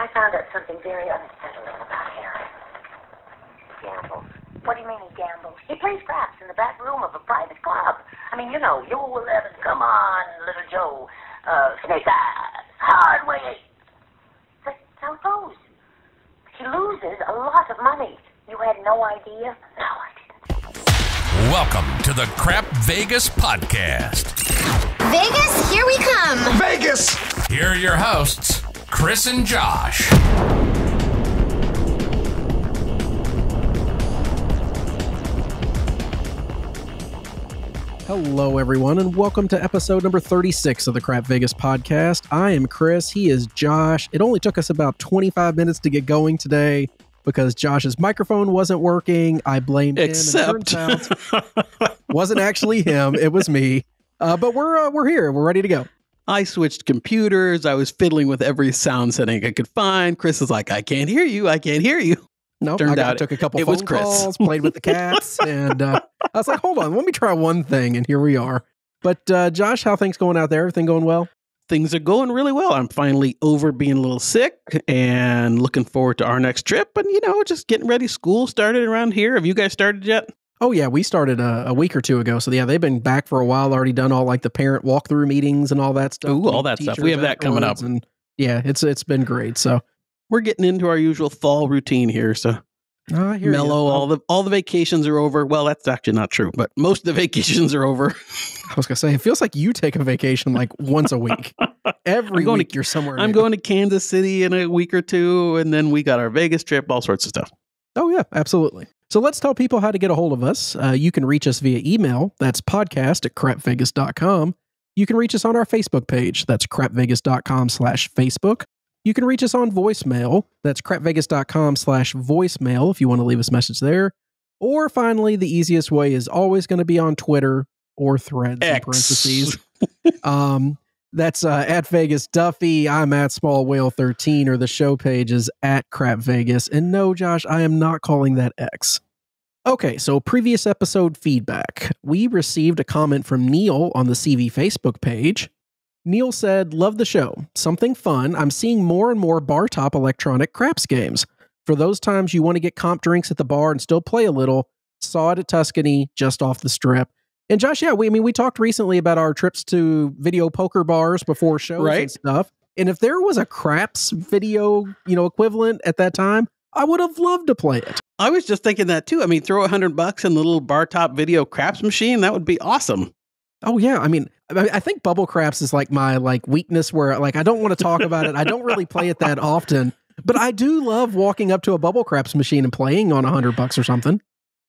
I found out something very unsettling about Harry. Gambles. What do you mean he gambles? He plays craps in the back room of a private club. I mean, you know, you 11, come on, little Joe. Uh, snake eyes, hard way. That's how it goes. He loses a lot of money. You had no idea? No, I didn't. Welcome to the Crap Vegas podcast. Vegas, here we come. Vegas! Here are your hosts, Chris and Josh. Hello, everyone, and welcome to episode number 36 of the Crap Vegas podcast. I am Chris. He is Josh. It only took us about 25 minutes to get going today because Josh's microphone wasn't working. I blamed Except. him. and it wasn't actually him. It was me. Uh, but we're uh, we're here. We're ready to go. I switched computers. I was fiddling with every sound setting I could find. Chris is like, I can't hear you. I can't hear you. No, Turned I got, out took a couple it phone was Chris. calls, played with the cats, and uh, I was like, "Hold on, let me try one thing," and here we are. But uh, Josh, how things going out there? Everything going well? Things are going really well. I'm finally over being a little sick and looking forward to our next trip. And, you know, just getting ready. School started around here. Have you guys started yet? Oh yeah, we started a, a week or two ago. So yeah, they've been back for a while. Already done all like the parent walkthrough meetings and all that stuff. Ooh, all that stuff. We have that coming up. And yeah, it's it's been great. So We're getting into our usual fall routine here. So uh, here mellow. All the all the vacations are over. Well, that's actually not true, but most of the vacations are over. I was gonna say it feels like you take a vacation like once a week. Every I'm to- week you're somewhere. I'm new. going to Kansas City in a week or two, and then we got our Vegas trip, all sorts of stuff. Oh, yeah, absolutely. So let's tell people how to get a hold of us. Uh, you can reach us via email. That's podcast at crapvegas.com. You can reach us on our Facebook page. That's crapvegas.com slash Facebook. You can reach us on voicemail. That's crapvegas.com slash voicemail if you want to leave us a message there. Or finally, the easiest way is always going to be on Twitter or threads in parentheses. um, that's uh, at Vegas Duffy. I'm at Small Whale 13, or the show page is at Crap Vegas. And no, Josh, I am not calling that X. Okay, so previous episode feedback. We received a comment from Neil on the CV Facebook page. Neil said, Love the show. Something fun. I'm seeing more and more bar top electronic craps games. For those times you want to get comp drinks at the bar and still play a little, saw it at Tuscany just off the strip. And Josh, yeah, we I mean we talked recently about our trips to video poker bars before shows Right. and stuff. And if there was a craps video, you know, equivalent at that time, I would have loved to play it. I was just thinking that too. I mean, throw a hundred bucks in the little bar top video craps machine. That would be awesome. Oh yeah, I mean, I I think bubble craps is like my like weakness where like I don't want to talk about it. I don't really play it that often, but I do love walking up to a bubble craps machine and playing on a hundred bucks or something.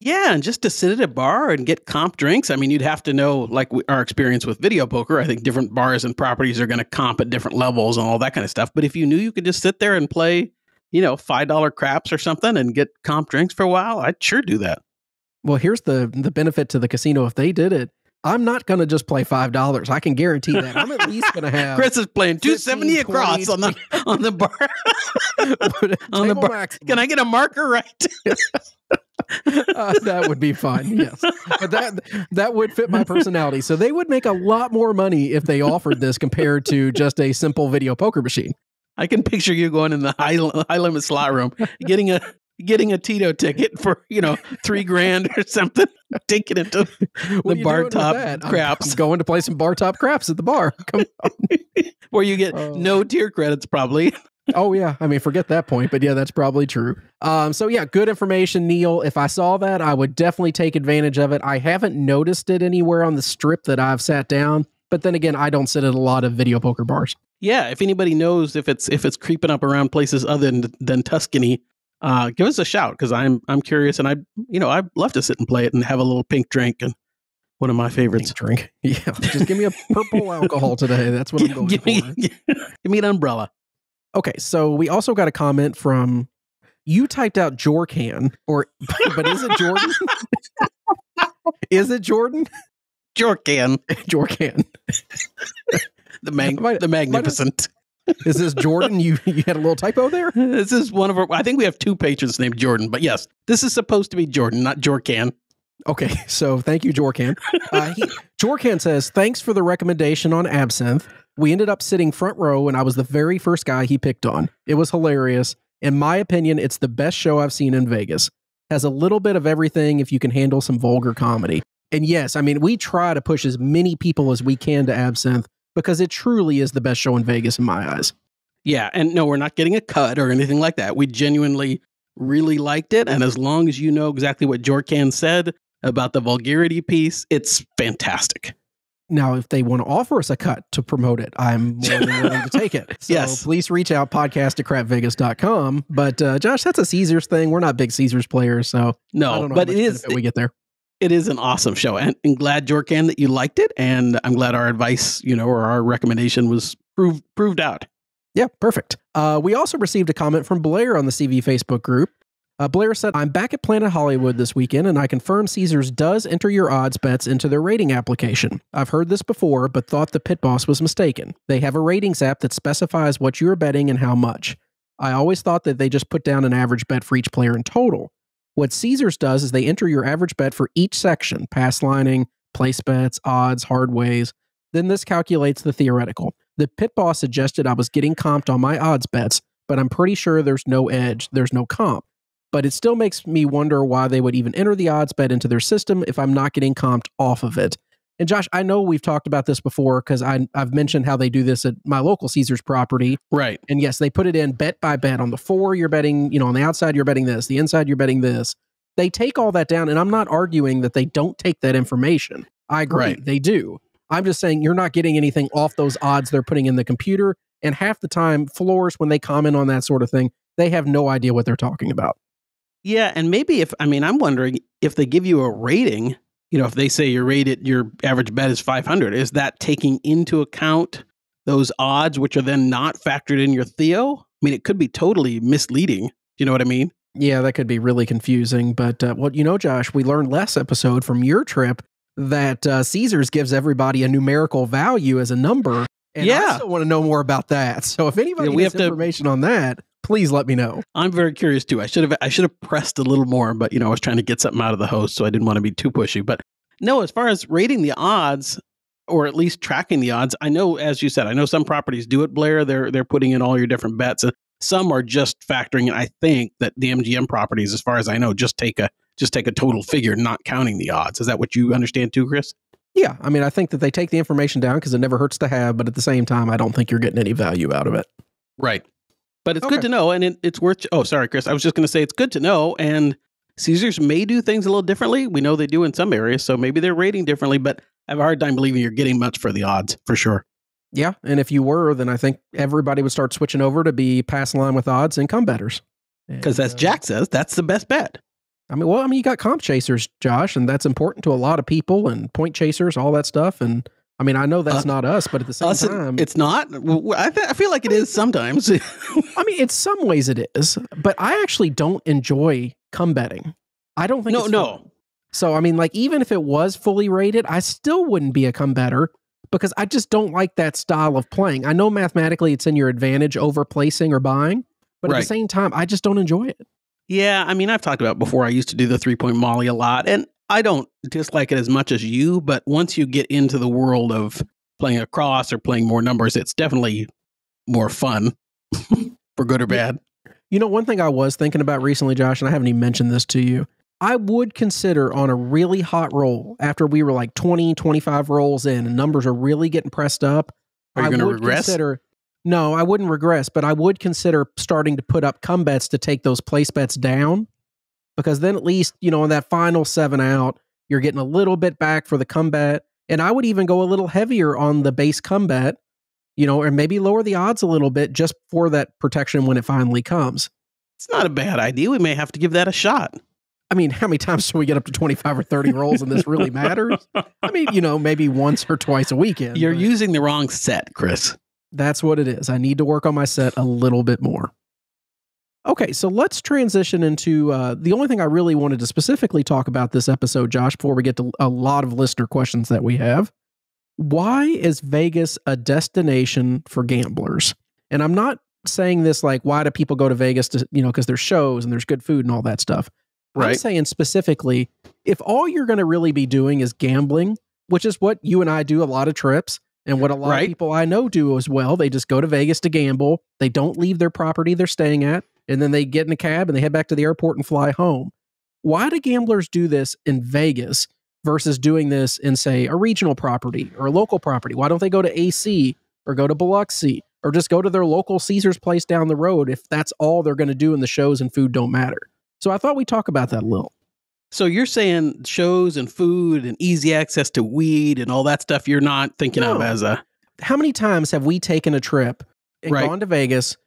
Yeah, and just to sit at a bar and get comp drinks. I mean, you'd have to know, like our experience with video poker. I think different bars and properties are going to comp at different levels and all that kind of stuff. But if you knew you could just sit there and play, you know, five dollar craps or something and get comp drinks for a while, I'd sure do that. Well, here's the the benefit to the casino if they did it. I'm not going to just play five dollars. I can guarantee that. I'm at least going to have Chris is playing two seventy 15, across 20, on the on the bar. on the bar. maximum. Can I get a marker right? Uh, that would be fun, Yes, but that that would fit my personality. So they would make a lot more money if they offered this compared to just a simple video poker machine. I can picture you going in the high high limit slot room, getting a getting a Tito ticket for you know three grand or something, taking it to the bar top craps, I'm going to play some bar top craps at the bar. Come on. where you get Oh. no tier credits probably. Oh yeah, I mean forget that point, but yeah, that's probably true. Um, so yeah, good information, Neil. If I saw that, I would definitely take advantage of it. I haven't noticed it anywhere on the strip that I've sat down, but then again, I don't sit at a lot of video poker bars. Yeah, if anybody knows if it's if it's creeping up around places other than than Tuscany, uh, give us a shout because I'm I'm curious and I you know I'd love to sit and play it and have a little pink drink and one of my favorites. Drink, yeah. Just give me a purple alcohol today. That's what I'm going give for. give me an umbrella. Okay, so we also got a comment from you typed out Jorcan, or but is it Jordan? is it Jordan? Jorkan, Jorcan. the mag- Might- the magnificent. Is this Jordan? You you had a little typo there? This is one of our. I think we have two patrons named Jordan, but yes, this is supposed to be Jordan, not Jorkan. Okay, so thank you, Jorcan. Uh, he, Jorcan says, thanks for the recommendation on absinthe. We ended up sitting front row, and I was the very first guy he picked on. It was hilarious. In my opinion, it's the best show I've seen in Vegas. Has a little bit of everything if you can handle some vulgar comedy. And yes, I mean, we try to push as many people as we can to Absinthe because it truly is the best show in Vegas in my eyes. Yeah, and no, we're not getting a cut or anything like that. We genuinely really liked it, and as long as you know exactly what Jorkan said about the vulgarity piece, it's fantastic. Now, if they want to offer us a cut to promote it, I'm more than willing to take it. So Yes. please reach out, podcast at crapvegas.com. But uh, Josh, that's a Caesars thing. We're not big Caesars players, so I No, don't know but it is we get there. it is an awesome show, and, and glad Jorkan that you liked it, and I'm glad our advice, you know, or our recommendation was proved proved out. Yeah, perfect. Uh, we also received a comment from Blair on the CV Facebook group. Uh, Blair said, I'm back at Planet Hollywood this weekend, and I confirm Caesars does enter your odds bets into their rating application. I've heard this before, but thought the pit boss was mistaken. They have a ratings app that specifies what you are betting and how much. I always thought that they just put down an average bet for each player in total. What Caesars does is they enter your average bet for each section pass lining, place bets, odds, hard ways. Then this calculates the theoretical. The pit boss suggested I was getting comped on my odds bets, but I'm pretty sure there's no edge, there's no comp. But it still makes me wonder why they would even enter the odds bet into their system if I'm not getting comped off of it. And Josh, I know we've talked about this before because I've mentioned how they do this at my local Caesars property. Right. And yes, they put it in bet by bet. On the four, you're betting, you know, on the outside, you're betting this. The inside, you're betting this. They take all that down. And I'm not arguing that they don't take that information. I agree. Right. They do. I'm just saying you're not getting anything off those odds they're putting in the computer. And half the time, floors, when they comment on that sort of thing, they have no idea what they're talking about. Yeah, and maybe if I mean, I'm wondering if they give you a rating, you know, if they say your rated your average bet is 500, is that taking into account those odds which are then not factored in your Theo? I mean, it could be totally misleading. Do you know what I mean? Yeah, that could be really confusing. But uh, what you know, Josh, we learned last episode from your trip that uh, Caesars gives everybody a numerical value as a number. And yeah. I still want to know more about that. So if anybody Yeah, we has have to- information on that, please let me know. I'm very curious too. I should have I should have pressed a little more, but you know, I was trying to get something out of the host, so I didn't want to be too pushy. But no, as far as rating the odds or at least tracking the odds, I know as you said, I know some properties do it, Blair. They're they're putting in all your different bets. Some are just factoring in. I think that the MGM properties, as far as I know, just take a just take a total figure, not counting the odds. Is that what you understand too, Chris? Yeah, I mean, I think that they take the information down because it never hurts to have, but at the same time, I don't think you're getting any value out of it. Right. But it's Okay. good to know, and it, it's worth. Oh, sorry, Chris. I was just going to say it's good to know, and Caesars may do things a little differently. We know they do in some areas, so maybe they're rating differently. But I have a hard time believing you're getting much for the odds for sure. Yeah, and if you were, then I think everybody would start switching over to be pass line with odds and come betters. Because as uh, Jack says, that's the best bet. I mean, well, I mean, you got comp chasers, Josh, and that's important to a lot of people, and point chasers, all that stuff. And I mean, I know that's Uh, not us, but at the same Us, time, it's not. I, th- I feel like it is sometimes. I mean, in some ways it is, but I actually don't enjoy come betting. I don't think no, no. fun. So I mean, like even if it was fully rated, I still wouldn't be a come better because I just don't like that style of playing. I know mathematically it's in your advantage over placing or buying, but at the same time, I just don't enjoy it. Yeah, I mean, I've talked about before. I used to do the three point molly a lot, and I don't dislike it as much as you. But once you get into the world of playing across or playing more numbers, it's definitely more fun, for good or bad. You know, one thing I was thinking about recently, Josh, and I haven't even mentioned this to you. I would consider on a really hot roll after we were like 20, 25 rolls in and numbers are really getting pressed up. Are you I going to regress? Consider, no, I wouldn't regress, but I would consider starting to put up come bets to take those place bets down because then at least, you know, in that final seven out, you're getting a little bit back for the come bet. And I would even go a little heavier on the base come bet, you know, or maybe lower the odds a little bit just for that protection when it finally comes. It's not a bad idea. We may have to give that a shot. I mean, how many times do we get up to 25 or 30 rolls and this really matters? I mean, you know, maybe once or twice a weekend. You're using the wrong set, Chris. That's what it is. I need to work on my set a little bit more. Okay, so let's transition into uh, the only thing I really wanted to specifically talk about this episode, Josh, before we get to a lot of listener questions that we have. Why is Vegas a destination for gamblers? And I'm not saying this like, why do people go to Vegas to, you know, because there's shows and there's good food and all that stuff. Right. I'm saying specifically, if all you're going to really be doing is gambling, which is what you and I do a lot of trips, And what a lot Right. of people I know do as well, they just go to Vegas to gamble. They don't leave their property they're staying at, and then they get in a cab and they head back to the airport and fly home. Why do gamblers do this in Vegas versus doing this in, say, a regional property or a local property? Why don't they go to AC or go to Biloxi or just go to their local Caesar's place down the road if that's all they're going to do and the shows and food don't matter? So I thought we'd talk about that a little. So you're saying shows and food and easy access to weed and all that stuff you're not thinking of as a how many times have we taken a trip and Right. gone to Vegas,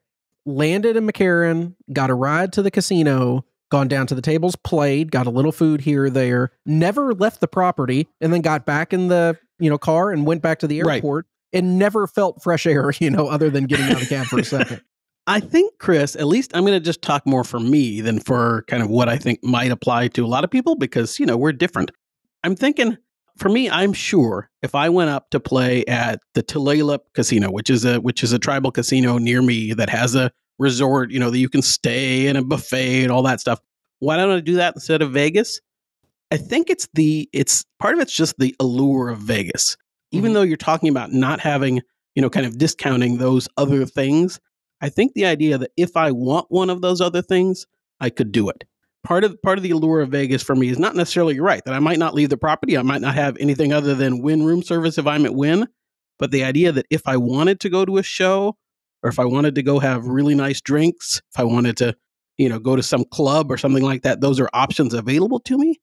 landed in McCarran, got a ride to the casino, gone down to the tables, played, got a little food here or there, never left the property, and then got back in the you know car and went back to the Right. airport and never felt fresh air, you know, other than getting out of the cab for a second. I think, Chris, at least I'm going to just talk more for me than for kind of what I think might apply to a lot of people because, you know, we're different. I'm thinking, for me, I'm sure if I went up to play at the Tulalip Casino, which is a which is a tribal casino near me that has a resort, you know, that you can stay and a buffet and all that stuff. Why don't I do that instead of Vegas? I think it's the it's part of it's just the allure of Vegas. Even Mhm. though you're talking about not having, you know, kind of discounting those other things, I think the idea that if I want one of those other things, I could do it. Part of part of the allure of Vegas for me is not necessarily right that I might not leave the property, I might not have anything other than Wynn room service if I'm at Wynn, but the idea that if I wanted to go to a show or if I wanted to go have really nice drinks, if I wanted to, you know, go to some club or something like that, those are options available to me.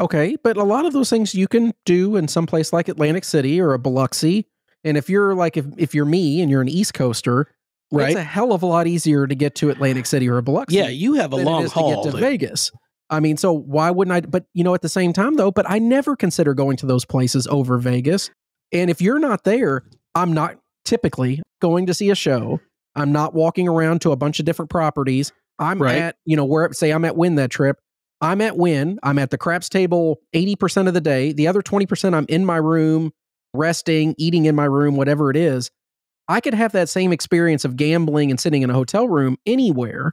Okay, but a lot of those things you can do in some place like Atlantic City or a Biloxi. And if you're like if, if you're me and you're an East Coaster, Right? it's a hell of a lot easier to get to Atlantic City or a Biloxi. yeah, you have a long haul. to get to Vegas. I mean, so why wouldn't I? But you know, at the same time, though, but I never consider going to those places over Vegas. And if you're not there, I'm not typically going to see a show. I'm not walking around to a bunch of different properties. I'm Right. at, you know, where say I'm at Wynn that trip. I'm at Wynn. I'm at the craps table 80% of the day. The other 20%, I'm in my room, resting, eating in my room, whatever it is. I could have that same experience of gambling and sitting in a hotel room anywhere.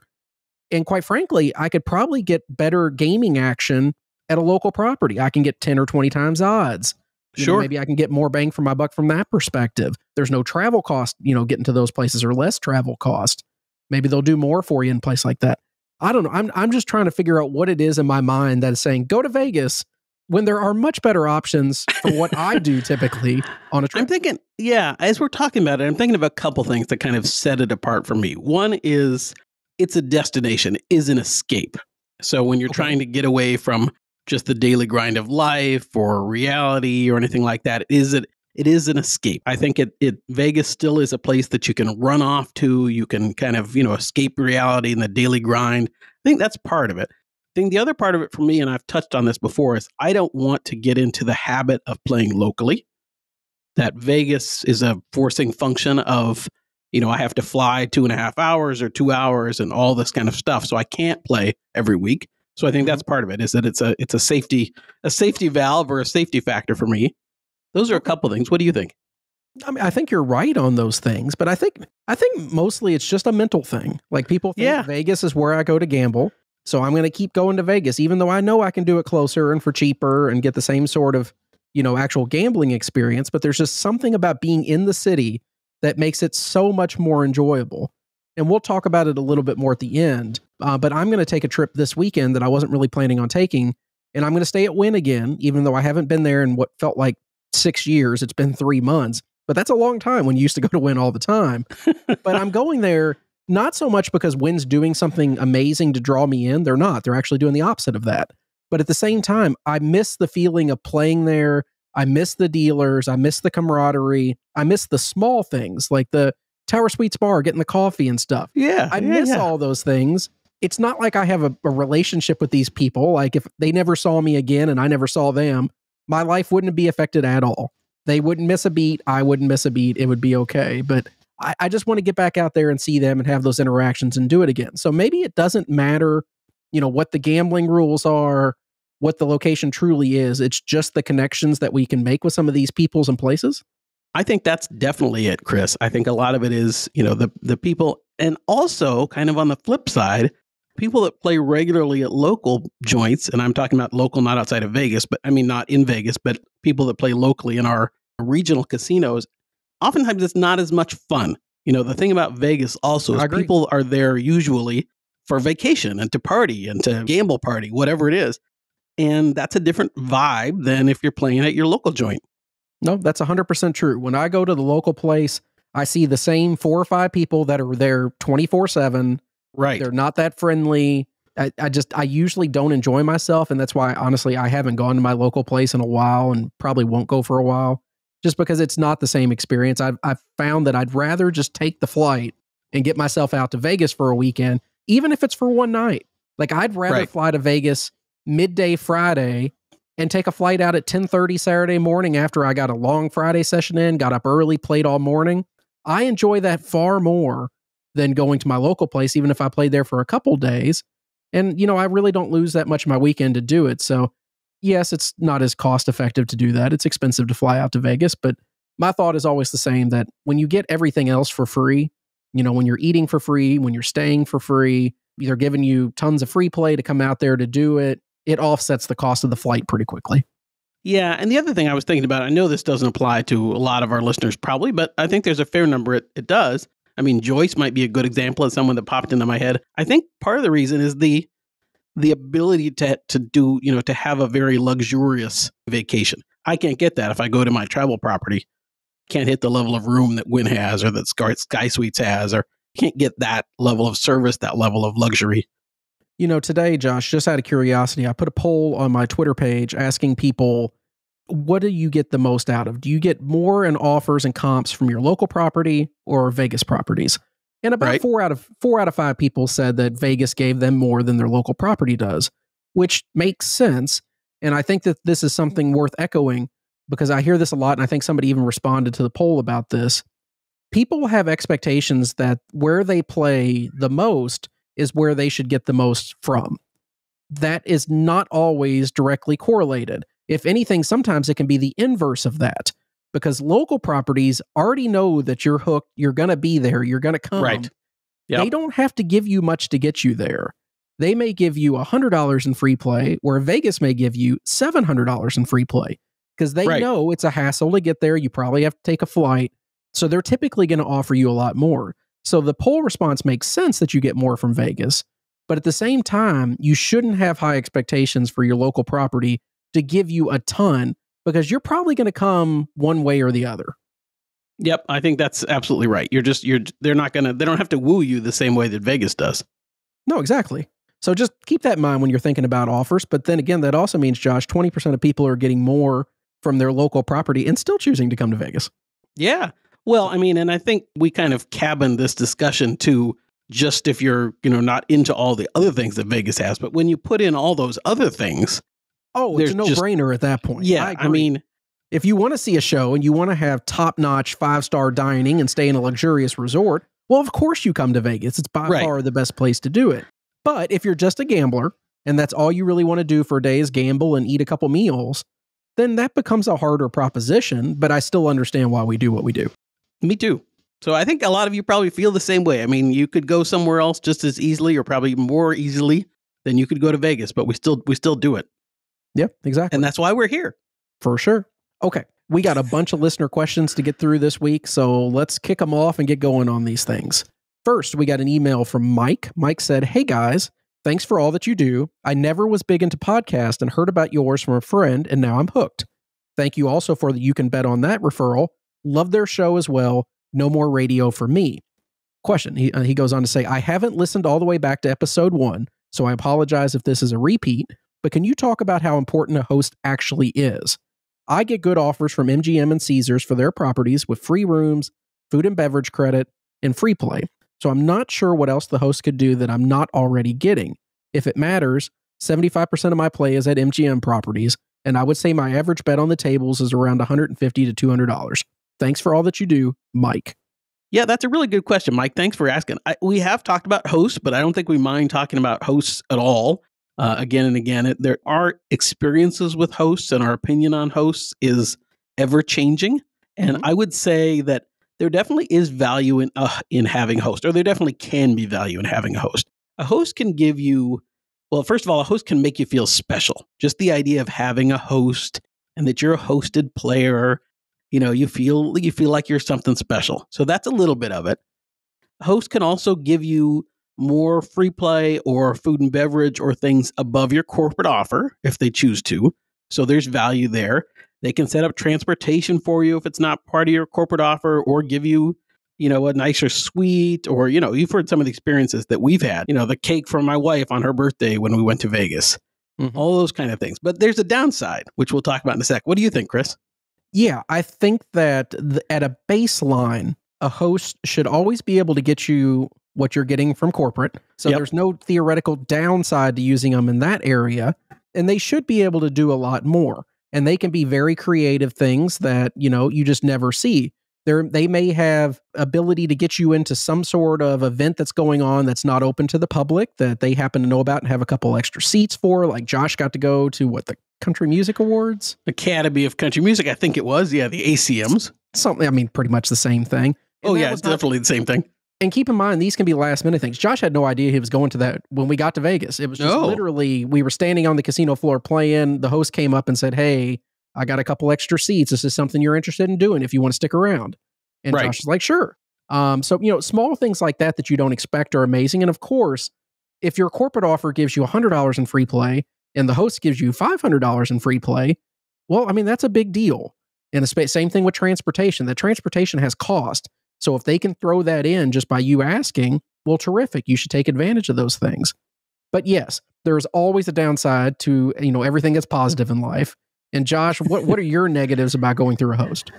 And quite frankly, I could probably get better gaming action at a local property. I can get 10 or 20 times odds. You know, Sure. maybe I can get more bang for my buck from that perspective. There's no travel cost, you know, getting to those places or less travel cost. Maybe they'll do more for you in a place like that. I don't know. I'm I'm just trying to figure out what it is in my mind that is saying go to Vegas when there are much better options for what I do typically on a trip. I'm thinking, yeah, as we're talking about it, I'm thinking of a couple things that kind of set it apart for me. One is it's a destination, it is an escape. So when you're Okay. trying to get away from just the daily grind of life or reality or anything like that, it is it it is an escape. I think it it Vegas still is a place that you can run off to. You can kind of, you know, escape reality and the daily grind. I think that's part of it. I think the other part of it for me, and I've touched on this before, is I don't want to get into the habit of playing locally that Vegas is a forcing function of, you know, I have to fly two and a half hours or two hours and all this kind of stuff. So I can't play every week. So I think mm-hmm. that's part of it is that it's a it's a safety a safety valve or a safety factor for me. Those are a couple things. What do you think? I mean, I think you're right on those things, but I think I think mostly it's just a mental thing. Like people think Yeah. Vegas is where I go to gamble, so I'm going to keep going to Vegas, even though I know I can do it closer and for cheaper and get the same sort of you know actual gambling experience. But there's just something about being in the city that makes it so much more enjoyable. And we'll talk about it a little bit more at the end. Uh, but I'm going to take a trip this weekend that I wasn't really planning on taking, and I'm going to stay at Wynn again, even though I haven't been there in what felt like six years. It's been three months, but that's a long time when you used to go to Wynn all the time. but I'm going there not so much because Wynn's doing something amazing to draw me in. They're not. They're actually doing the opposite of that. But at the same time, I miss the feeling of playing there. I miss the dealers. I miss the camaraderie. I miss the small things like the Tower Suites bar, getting the coffee and stuff. Yeah, I yeah, miss yeah. all those things. It's not like I have a, a relationship with these people. Like if they never saw me again and I never saw them, my life wouldn't be affected at all. They wouldn't miss a beat. I wouldn't miss a beat. It would be okay. But I, I just want to get back out there and see them and have those interactions and do it again. So maybe it doesn't matter, you know, what the gambling rules are, what the location truly is. It's just the connections that we can make with some of these peoples and places. I think that's definitely it, Chris. I think a lot of it is, you know, the the people and also kind of on the flip side, people that play regularly at local joints, and I'm talking about local not outside of Vegas, but I mean not in Vegas, but people that play locally in our regional casinos, oftentimes it's not as much fun. You know, the thing about Vegas also is people are there usually for vacation and to party and to gamble party, whatever it is. And that's a different vibe than if you're playing at your local joint. No, that's 100% true. When I go to the local place, I see the same four or five people that are there 24 7. Right. They're not that friendly. I, I just, I usually don't enjoy myself. And that's why, honestly, I haven't gone to my local place in a while and probably won't go for a while just because it's not the same experience. I've, I've found that I'd rather just take the flight and get myself out to Vegas for a weekend, even if it's for one night. Like, I'd rather Right. fly to Vegas midday Friday and take a flight out at 10:30 Saturday morning after I got a long Friday session in, got up early, played all morning. I enjoy that far more than going to my local place even if I played there for a couple days. And you know, I really don't lose that much of my weekend to do it. So, yes, it's not as cost effective to do that. It's expensive to fly out to Vegas, but my thought is always the same that when you get everything else for free, you know, when you're eating for free, when you're staying for free, they're giving you tons of free play to come out there to do it it offsets the cost of the flight pretty quickly. Yeah, and the other thing I was thinking about, I know this doesn't apply to a lot of our listeners probably, but I think there's a fair number it, it does. I mean, Joyce might be a good example of someone that popped into my head. I think part of the reason is the the ability to to do, you know, to have a very luxurious vacation. I can't get that if I go to my travel property. Can't hit the level of room that Wynn has or that Sky, Sky Suites has, or can't get that level of service, that level of luxury. You know, today, Josh, just out of curiosity, I put a poll on my Twitter page asking people, what do you get the most out of? Do you get more in offers and comps from your local property or Vegas properties? And about Right. four out of four out of five people said that Vegas gave them more than their local property does, which makes sense. And I think that this is mm-hmm. something worth echoing because I hear this a lot, and I think somebody even responded to the poll about this. People have expectations that where they play the most is where they should get the most from. That is not always directly correlated. If anything, sometimes it can be the inverse of that because local properties already know that you're hooked, you're going to be there, you're going to come. Right. They don't have to give you much to get you there. They may give you $100 in free play, where Vegas may give you $700 in free play because they Right. know it's a hassle to get there. You probably have to take a flight. So they're typically going to offer you a lot more. So the poll response makes sense that you get more from Vegas. But at the same time, you shouldn't have high expectations for your local property to give you a ton because you're probably going to come one way or the other. Yep, I think that's absolutely right. You're just you're they're not gonna they don't have to woo you the same way that Vegas does. No, exactly. So just keep that in mind when you're thinking about offers. But then again, that also means, Josh, 20% of people are getting more from their local property and still choosing to come to Vegas. Yeah. Well, I mean, and I think we kind of cabin this discussion to just if you're, you know, not into all the other things that Vegas has, but when you put in all those other things, Oh, it's a no brainer at that point. yeah, I, agree. mean, if you want to see a show and you want to have top notch five star dining and stay in a luxurious resort, well, of course you come to Vegas. It's by Right. far the best place to do it. But if you're just a gambler and that's all you really want to do for a day is gamble and eat a couple meals, then that becomes a harder proposition. But I still understand why we do what we do. me too. So I think a lot of you probably feel the same way. I mean, you could go somewhere else just as easily or probably more easily than you could go to Vegas, but we still we still do it. Yep, exactly. And that's why we're here. For sure. Okay. We got a bunch of listener questions to get through this week, so let's kick them off and get going on these things. First, we got an email from Mike. Mike said, Hey guys, thanks for all that you do. I never was big into podcast and heard about yours from a friend, and now I'm hooked. Thank you also for the You Can Bet on That referral. Love their show as well. No more radio for me. Question. He, uh, he goes on to say, I haven't listened all the way back to episode one, so I apologize if this is a repeat, but can you talk about how important a host actually is? I get good offers from MGM and Caesars for their properties with free rooms, food and beverage credit, and free play. So I'm not sure what else the host could do that I'm not already getting. If it matters, 75% of my play is at MGM properties, and I would say my average bet on the tables is around 150 to $200. Thanks for all that you do, Mike. Yeah, that's a really good question, Mike. Thanks for asking. I, we have talked about hosts, but I don't think we mind talking about hosts at all. Uh, again and again, it, there are experiences with hosts, and our opinion on hosts is ever changing. And Mhm. I would say that there definitely is value in uh, in having a host, or there definitely can be value in having a host. A host can give you, well, first of all, a host can make you feel special. Just the idea of having a host and that you're a hosted player you know, you feel you feel like you're something special. So that's a little bit of it. Host can also give you more free play or food and beverage or things above your corporate offer if they choose to. So there's value there. They can set up transportation for you if it's not part of your corporate offer or give you, you know, a nicer suite or, you know, you've heard some of the experiences that we've had, you know, the cake for my wife on her birthday when we went to Vegas, Mhm. all those kind of things. But there's a downside, which we'll talk about in a sec. What do you think, Chris? Yeah, I think that the, at a baseline, a host should always be able to get you what you're getting from corporate. So Yep. there's no theoretical downside to using them in that area. And they should be able to do a lot more. And they can be very creative things that, you know, you just never see. They're, they may have ability to get you into some sort of event that's going on that's not open to the public that they happen to know about and have a couple extra seats for. Like Josh got to go to what the Country Music Awards Academy of Country Music, I think it was. Yeah, the ACMs. something. I mean, pretty much the same thing. Oh, and oh, yeah, it's not- definitely the same thing. And keep in mind, these can be last minute things. Josh had no idea he was going to that when we got to Vegas. It was just No. literally we were standing on the casino floor playing. The host came up and said, "Hey, I got a couple extra seats. This is something you're interested in doing if you want to stick around." And Right. Josh was like, "Sure." Um, so you know, small things like that that you don't expect are amazing. And of course, if your corporate offer gives you hundred dollars in free play and the host gives you five hundred dollars in free play, well, I mean that's a big deal. And the same thing with transportation. The transportation has cost. So if they can throw that in just by you asking, well, terrific. You should take advantage of those things. But yes, there's always a downside to you know everything that's positive in life. And Josh, what what are your negatives about going through a host?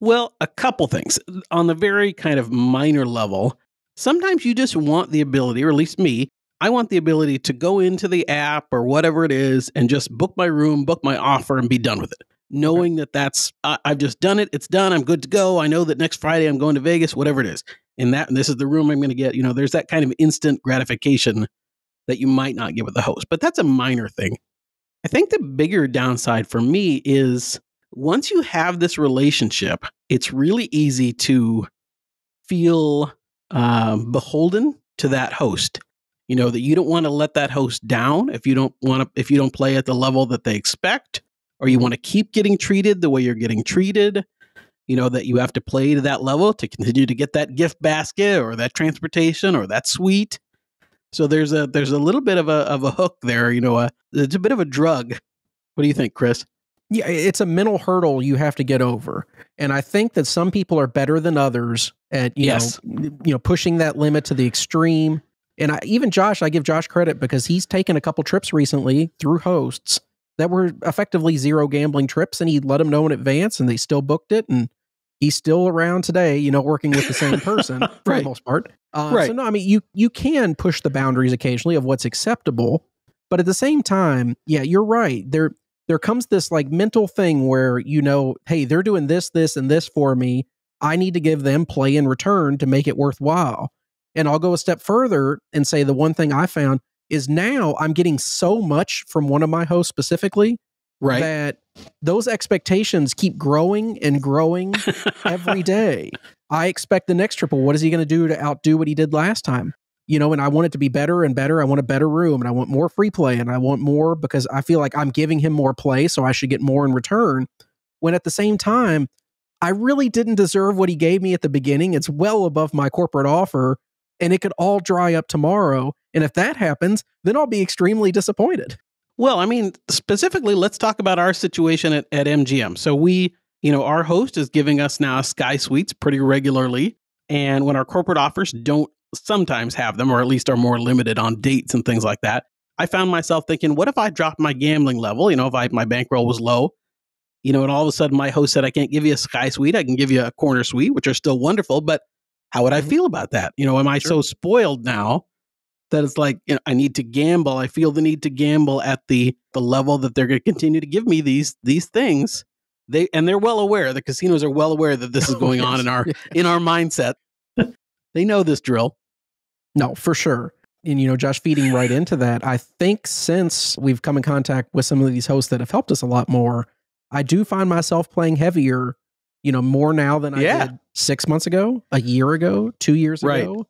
Well, a couple things. On the very kind of minor level, sometimes you just want the ability, or at least me, I want the ability to go into the app or whatever it is and just book my room, book my offer, and be done with it. Knowing that that's, I I've just done it, it's done, I'm good to go. I know that next Friday I'm going to Vegas, whatever it is. And that, and this is the room I'm going to get. You know, there's that kind of instant gratification that you might not get with the host, but that's a minor thing. I think the bigger downside for me is once you have this relationship, it's really easy to feel um, beholden to that host. You know that you don't want to let that host down if you don't want to if you don't play at the level that they expect, or you want to keep getting treated the way you're getting treated. You know that you have to play to that level to continue to get that gift basket or that transportation or that suite. So there's a there's a little bit of a of a hook there. You know, a, it's a bit of a drug. What do you think, Chris? Yeah, it's a mental hurdle you have to get over. And I think that some people are better than others at you Yes. know you know pushing that limit to the extreme. And I, even Josh, I give Josh credit because he's taken a couple trips recently through hosts that were effectively zero gambling trips, and he let them know in advance, and they still booked it, and he's still around today. You know, working with the same person for Right. the most part. Uh, Right. So no, I mean you you can push the boundaries occasionally of what's acceptable, but at the same time, yeah, you're right. There there comes this like mental thing where you know, hey, they're doing this, this, and this for me. I need to give them play in return to make it worthwhile. And I'll go a step further and say the one thing I found is now I'm getting so much from one of my hosts specifically Right. that those expectations keep growing and growing every day. I expect the next triple. What is he going to do to outdo what he did last time? You know, and I want it to be better and better. I want a better room and I want more free play and I want more because I feel like I'm giving him more play, so I should get more in return. When at the same time, I really didn't deserve what he gave me at the beginning. It's well above my corporate offer and it could all dry up tomorrow. And if that happens, then I'll be extremely disappointed. Well, I mean, specifically, let's talk about our situation at, at MGM. So we, you know, our host is giving us now Sky Suites pretty regularly. And when our corporate offers don't sometimes have them, or at least are more limited on dates and things like that, I found myself thinking, what if I dropped my gambling level? You know, if I, my bankroll was low, you know, and all of a sudden my host said, I can't give you a Sky Suite, I can give you a corner suite, which are still wonderful, but how would I Mhm. feel about that? You know, am I so spoiled now that it's like you know, I need to gamble. I feel the need to gamble at the the level that they're going to continue to give me these these things. They and they're well aware. The casinos are well aware that this is going on in our in our mindset. they know this drill. No, for sure. And, you know, Josh, feeding right into that, I think since we've come in contact with some of these hosts that have helped us a lot more, I do find myself playing heavier, you know, more now than I Yeah. did six months ago, a year ago, two years Right. ago.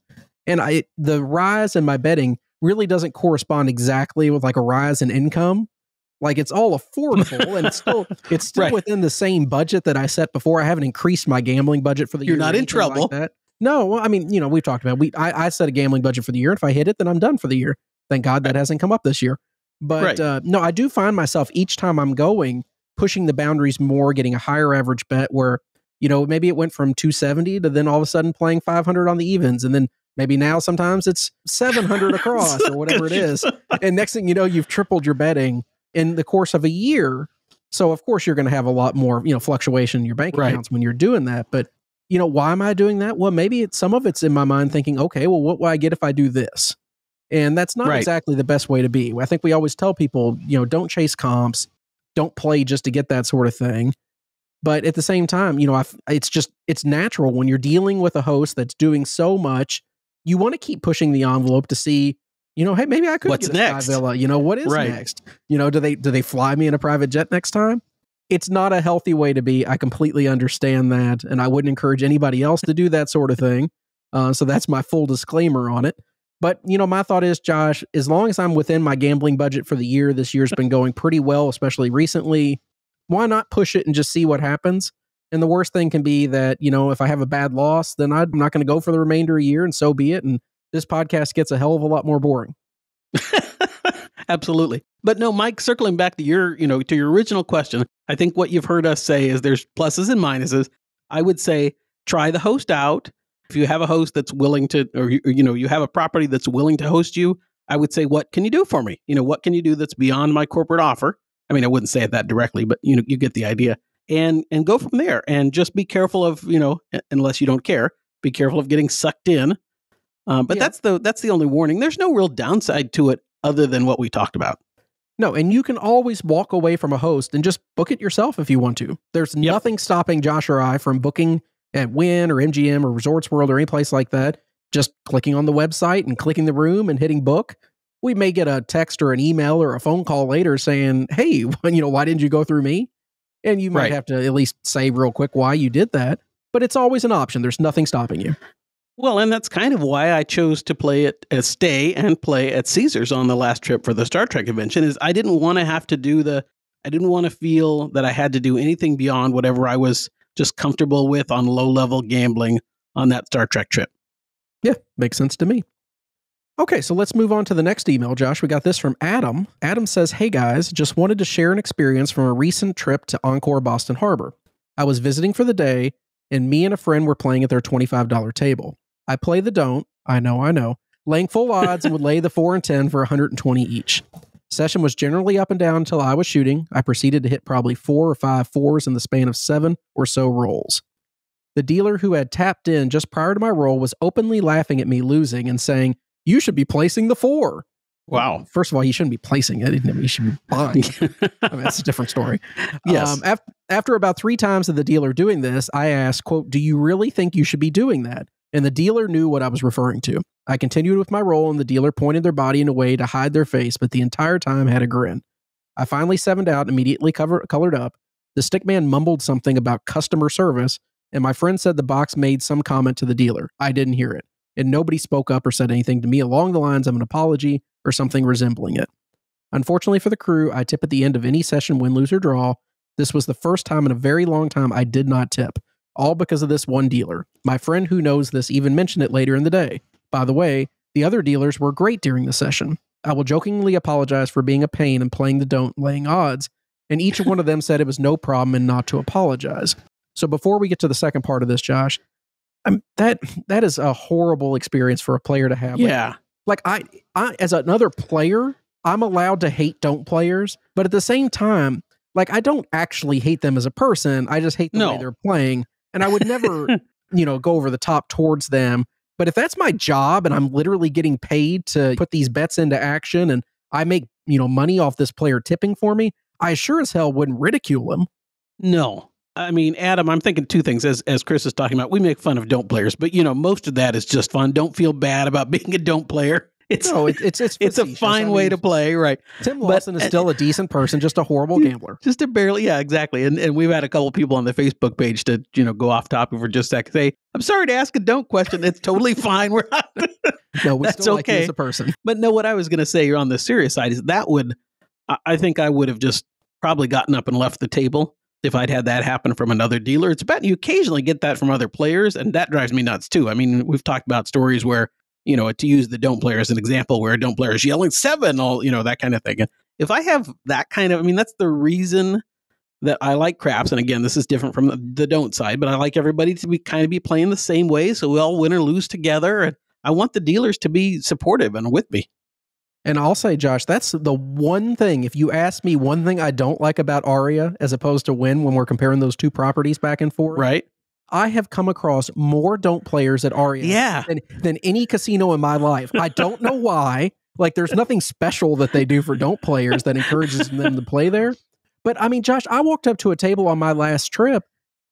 And I, the rise in my betting really doesn't correspond exactly with like a rise in income. Like it's all affordable and it's still it's still Right. within the same budget that I set before. I haven't increased my gambling budget for the You're year. or not in like trouble. that. No, well, I mean, you know, we've talked about it. we I, I set a gambling budget for the year. And If I hit it, then I'm done for the year. Thank God that hasn't come up this year. But Right. uh, no, I do find myself each time I'm going pushing the boundaries more, getting a higher average bet where, you know, maybe it went from 270 to then all of a sudden playing 500 on the evens. And then maybe now sometimes it's 700 across or whatever it is. And next thing you know, you've tripled your betting in the course of a year. So of course you're going to have a lot more, you know, fluctuation in your bank Right. accounts when you're doing that. But you know, why am I doing that? Well, maybe it's some of it's in my mind thinking, okay, well, what will I get if I do this? And that's not Right. exactly the best way to be. I think we always tell people, you know, don't chase comps, don't play just to get that sort of thing. But at the same time, you know, I f it's just it's natural when you're dealing with a host that's doing so much. You want to keep pushing the envelope to see, you know, hey, maybe I could What's get a next? Villa. You know, what is Right. next? You know, do they do they fly me in a private jet next time? It's not a healthy way to be. I completely understand that, and I wouldn't encourage anybody else to do that sort of thing. Uh, so that's my full disclaimer on it. But you know, my thought is, Josh, as long as I'm within my gambling budget for the year, this year's been going pretty well, especially recently. Why not push it and just see what happens? And the worst thing can be that you know, if I have a bad loss, then I'm not going to go for the remainder of the year, and so be it. And this podcast gets a hell of a lot more boring. Absolutely. But no, Mike, circling back to your, you know, to your original question, I think what you've heard us say is there's pluses and minuses. I would say try the host out. If you have a host that's willing to, or you, you know, you have a property that's willing to host you, I would say, what can you do for me? You know, what can you do that's beyond my corporate offer? I mean, I wouldn't say it that directly, but you know, you get the idea. And and go from there. And just be careful of, you know, unless you don't care, be careful of getting sucked in. Um, but Yeah. that's the that's the only warning. There's no real downside to it other than what we talked about. No, and you can always walk away from a host and just book it yourself if you want to. There's Yep. nothing stopping Josh or I from booking at Wynn or MGM or Resorts World or any place like that. Just clicking on the website and clicking the room and hitting book. We may get a text or an email or a phone call later saying, "Hey, you know, why didn't you go through me?" And you might Right. have to at least say real quick why you did that. But it's always an option. There's nothing stopping you. Well, and that's kind of why I chose to play it uh, stay and play at Caesars on the last trip for the Star Trek convention. Is I didn't want to have to do the, I didn't want to feel that I had to do anything beyond whatever I was just comfortable with on low level gambling on that Star Trek trip. Yeah, makes sense to me. Okay, so let's move on to the next email, Josh. We got this from Adam. Adam says, Hey guys, just wanted to share an experience from a recent trip to Encore Boston Harbor. I was visiting for the day, and me and a friend were playing at their $25 table. I play the don't, I know, I know, laying full odds and would lay the 4 and 10 for 120 each. Session was generally up and down until I was shooting. I proceeded to hit probably four or five fours in the span of seven or so rolls. The dealer who had tapped in just prior to my roll was openly laughing at me losing and saying, You should be placing the four. Wow. First of all, you shouldn't be placing it. You should be buying. I mean, that's a different story. yes. Um, af- after about three times of the dealer doing this, I asked, quote, do you really think you should be doing that? And the dealer knew what I was referring to. I continued with my roll, and the dealer pointed their body in a way to hide their face, but the entire time had a grin. I finally sevened out immediately cover- colored up. The stickman mumbled something about customer service, and my friend said the box made some comment to the dealer. I didn't hear it, and nobody spoke up or said anything to me along the lines of an apology or something resembling it. Unfortunately for the crew, I tip at the end of any session, win, lose, or draw. This was the first time in a very long time I did not tip, all because of this one dealer. My friend who knows this even mentioned it later in the day. By the way, the other dealers were great during the session. I will jokingly apologize for being a pain and playing the don't, laying odds, and each one of them said it was no problem and not to apologize. So before we get to the second part of this, Josh, um, that that is a horrible experience for a player to have. Yeah. like I, I as another player, I'm allowed to hate don't players, but at the same time, like I don't actually hate them as a person. I just hate the way they're playing, and I would never, you know, go over the top towards them. But if that's my job and I'm literally getting paid to put these bets into action, and I make you know money off this player tipping for me, I sure as hell wouldn't ridicule him. No. I mean, Adam, I'm thinking two things as as Chris is talking about. We make fun of don't players, but you know, most of that is just fun. Don't feel bad about being a don't player. It's No, it, it's it's it's a fine I way mean, to play, right? Tim but- Lawson is still a decent person, just a horrible gambler. Just a barely, yeah, exactly. And and we've had a couple people on the Facebook page to you know go off topic for just a sec. Say, I'm sorry to ask a don't question. It's totally fine. We're not. No, we That's still like you okay. as a person. but no, what I was going to say you're on the serious side is that would I, I think I would have just probably gotten up and left the table if I'd had that happen from another dealer. It's about you occasionally get that from other players, and that drives me nuts too. I mean, we've talked about stories where, you know, to use the don't player as an example, where a don't player is yelling seven, all you know, that kind of thing. If I have that kind of, I mean, that's the reason that I like craps. And again, this is different from the, the don't side, but I like everybody to be kind of be playing the same way, so we all win or lose together. And I want the dealers to be supportive and with me. And I'll say, Josh, that's the one thing. If you ask me one thing I don't like about Aria as opposed to Wynn when we're comparing those two properties back and forth, Right? I have come across more don't players at Aria Yeah. than, than any casino in my life. I don't know why. Like, there's nothing special that they do for don't players that encourages them to play there. But I mean, Josh, I walked up to a table on my last trip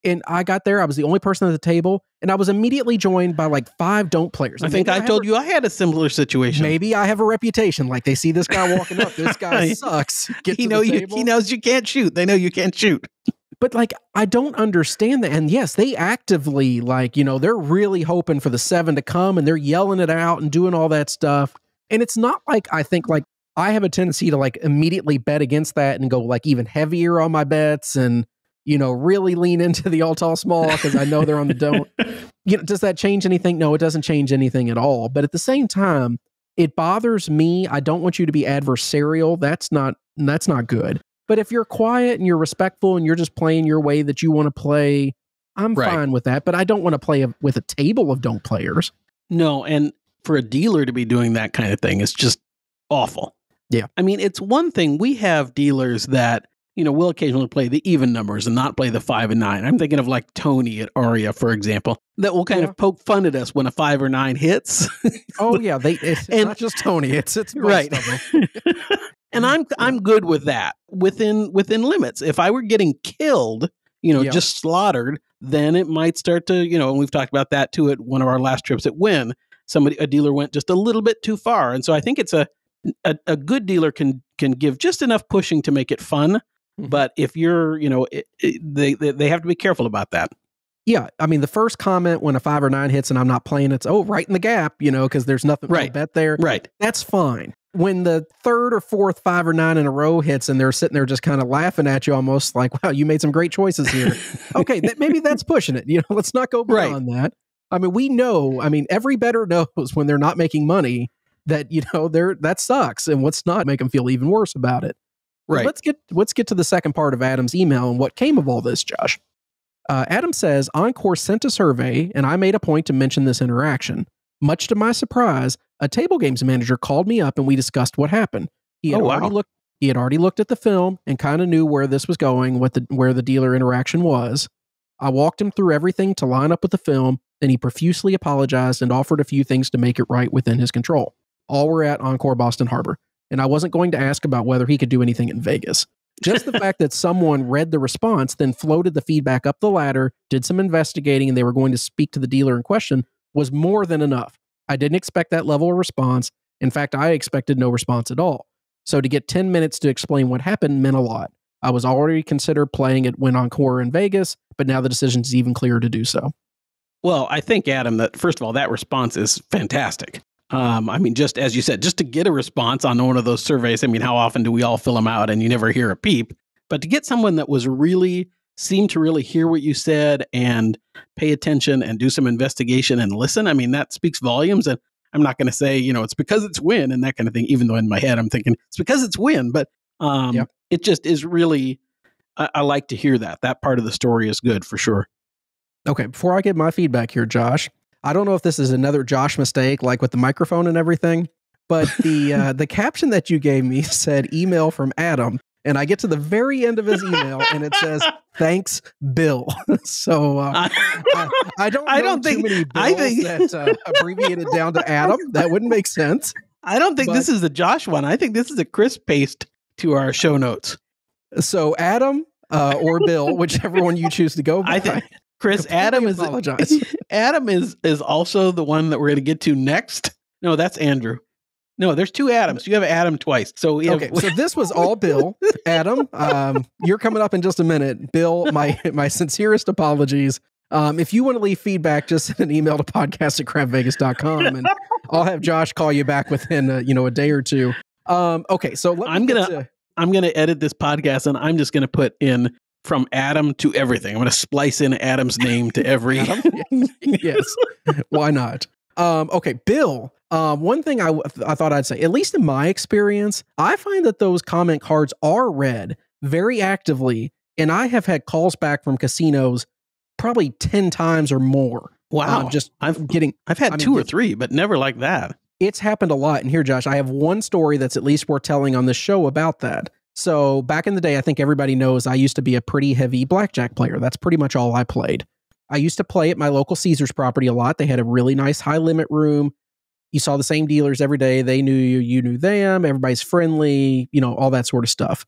and I got there. I was the only person at the table and I was immediately joined by like five don't players. I think maybe I told a- you I had a similar situation. Maybe I have a reputation. Like they see this guy walking up, this guy sucks. Get he to know the you. table. He knows you can't shoot. They know you can't shoot. But like, I don't understand that. And yes, they actively like, you know, they're really hoping for the seven to come and they're yelling it out and doing all that stuff. And it's not like I think like I have a tendency to like immediately bet against that and go like even heavier on my bets and you know really lean into the all tall small because I know they're on the don't. You know, does that change anything? No, it doesn't change anything at all. But at the same time, it bothers me. I don't want you to be adversarial. That's not that's not good. But if you're quiet and you're respectful and you're just playing your way that you want to play, I'm Right. fine with that. But I don't want to play a, with a table of don't players. No, and for a dealer to be doing that kind of thing is just awful. Yeah. I mean, it's one thing we have dealers that, you know, will occasionally play the even numbers and not play the five and nine. I'm thinking of like Tony at Aria, for example, that will kind Yeah. of poke fun at us when a five or nine hits. Oh yeah, they it's, it's And- not just Tony. It's it's most right. and I'm I'm good with that within within limits. If I were getting killed, you know, Yeah. just slaughtered, then it might start to, you know, and we've talked about that too at one of our last trips at Wynn. Somebody a dealer went just a little bit too far. And so I think it's a a, a good dealer can can give just enough pushing to make it fun. Mhm. But if you're, you know, it, it, they, they they have to be careful about that. Yeah, I mean the first comment when a five or nine hits and I'm not playing, it's oh right in the gap, you know, because there's nothing Right. to bet there. Right. That's fine. When the third or fourth five or nine in a row hits and they're sitting there just kind of laughing at you, almost like, "Wow, you made some great choices here." okay, that, maybe that's pushing it. You know, let's not go Right. beyond that. I mean, we know. I mean, every bettor knows when they're not making money that you know they're that sucks, and what's not make them feel even worse about it. But Right. Let's get let's get to the second part of Adam's email and what came of all this, Josh. Uh, Adam says Encore sent a survey, and I made a point to mention this interaction. Much to my surprise, a table games manager called me up and we discussed what happened. He had Oh, wow. already looked. He had already looked at the film and kind of knew where this was going, what the where the dealer interaction was. I walked him through everything to line up with the film, and he profusely apologized and offered a few things to make it right within his control. All were at Encore Boston Harbor, and I wasn't going to ask about whether he could do anything in Vegas. Just the fact that someone read the response, then floated the feedback up the ladder, did some investigating, and they were going to speak to the dealer in question was more than enough. I didn't expect that level of response. In fact, I expected no response at all. So to get 10 minutes to explain what happened meant a lot. I was already considered playing it when Encore in Vegas, but now the decision is even clearer to do so. Well, I think Adam that first of all that response is fantastic. Um, I mean, just as you said, just to get a response on one of those surveys. I mean, how often do we all fill them out and you never hear a peep? But to get someone that was really seemed to really hear what you said and pay attention and do some investigation and listen. I mean, that speaks volumes. And I'm not going to say you know it's because it's Wynn and that kind of thing. Even though in my head I'm thinking it's because it's Wynn, but um, Yep. it just is really. I, I like to hear that. That part of the story is good for sure. Okay, before I get my feedback here, Josh, I don't know if this is another Josh mistake, like with the microphone and everything, but the uh, the caption that you gave me said email from Adam, and I get to the very end of his email and it says thanks, Bill. so uh, I, I don't. I don't think- I think- that uh, abbreviated down to Adam. That wouldn't make sense. I don't think this is a Josh one. I think this is a Chris paste to our show notes. So Adam uh, or Bill, whichever one you choose to go by. I think Chris Adam is apologize. Adam is is also the one that we're going to get to next. No, that's Andrew. No, there's two Adams. You have Adam twice. So have, Okay, so this was all Bill. Adam, um, you're coming up in just a minute. Bill, my my sincerest apologies. Um, if you want to leave feedback, just send an email to podcast at crapvegas.com and I'll have Josh call you back within uh, you know a day or two. Um, okay, so I'm gonna- to- I'm going to edit this podcast and I'm just going to put in from Adam to everything. I'm going to splice in Adam's name to every. yes. Why not? Um, okay, Bill. Um, one thing I, I thought I'd say, at least in my experience, I find that those comment cards are read very actively, and I have had calls back from casinos probably ten times or more. Wow. Um, just I've getting I've had I mean, two or three, but never like that. it's happened a lot. And here, Josh, I have one story that's at least worth telling on this show about that. So back in the day, I think everybody knows I used to be a pretty heavy blackjack player. That's pretty much all I played. I used to play at my local Caesars property a lot. They had a really nice high limit room. You saw the same dealers every day. They knew you, you knew them. Everybody's friendly, you know, all that sort of stuff.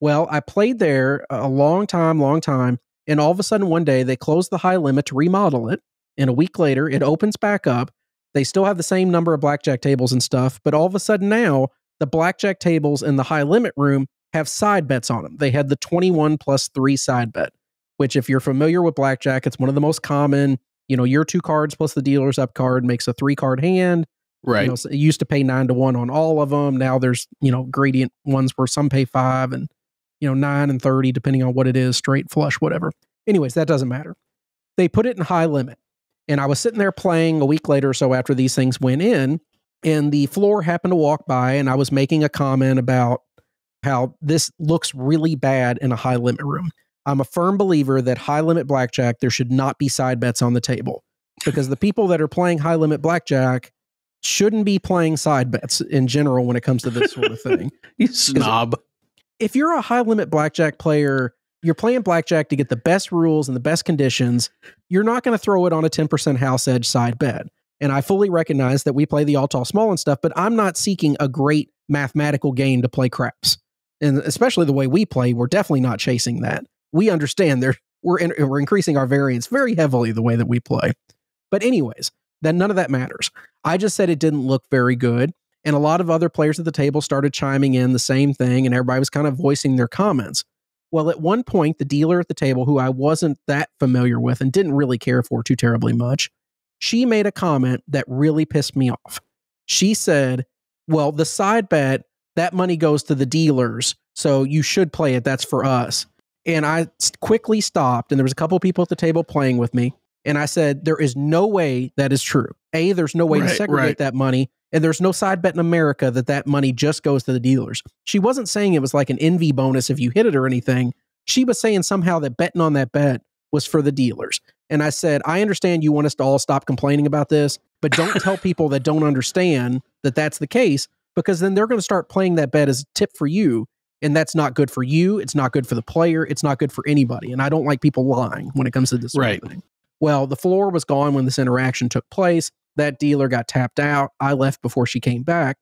Well, I played there a long time, long time. And all of a sudden, one day, they closed the high limit to remodel it. And a week later, it opens back up. They still have the same number of blackjack tables and stuff, but all of a sudden now, the blackjack tables in the high limit room have side bets on them. They had the 21 plus three side bet, which, if you're familiar with blackjack, it's one of the most common. You know, your two cards plus the dealer's up card makes a three card hand. Right. You know, it used to pay nine to one on all of them. Now there's, you know, gradient ones where some pay five and, you know, nine and 30, depending on what it is, straight, flush, whatever. Anyways, that doesn't matter. They put it in high limit. And I was sitting there playing a week later or so after these things went in, and the floor happened to walk by, and I was making a comment about how this looks really bad in a high limit room. I'm a firm believer that high limit blackjack, there should not be side bets on the table because the people that are playing high limit blackjack shouldn't be playing side bets in general when it comes to this sort of thing. you snob. if you're a high limit blackjack player, you're playing blackjack to get the best rules and the best conditions. You're not going to throw it on a 10% house edge side bet. And I fully recognize that we play the all tall small and stuff, but I'm not seeking a great mathematical game to play craps. And especially the way we play, we're definitely not chasing that. We understand there we're in, we're increasing our variance very heavily the way that we play. But anyways, then none of that matters. I just said it didn't look very good. And a lot of other players at the table started chiming in the same thing, and everybody was kind of voicing their comments. Well, at one point, the dealer at the table, who I wasn't that familiar with and didn't really care for too terribly much, she made a comment that really pissed me off. She said, Well, the side bet, that money goes to the dealers. So you should play it. That's for us. And I quickly stopped, and there was a couple people at the table playing with me. And I said, There is no way that is true. A, there's no way to segregate right. that money. And there's no side bet in America that that money just goes to the dealers. She wasn't saying it was like an envy bonus if you hit it or anything. She was saying somehow that betting on that bet was for the dealers. And I said, I understand you want us to all stop complaining about this, but don't tell people that don't understand that that's the case because then they're going to start playing that bet as a tip for you. And that's not good for you. It's not good for the player. It's not good for anybody. And I don't like people lying when it comes to this sort Right. of thing. Well, the floor was gone when this interaction took place. That dealer got tapped out. I left before she came back.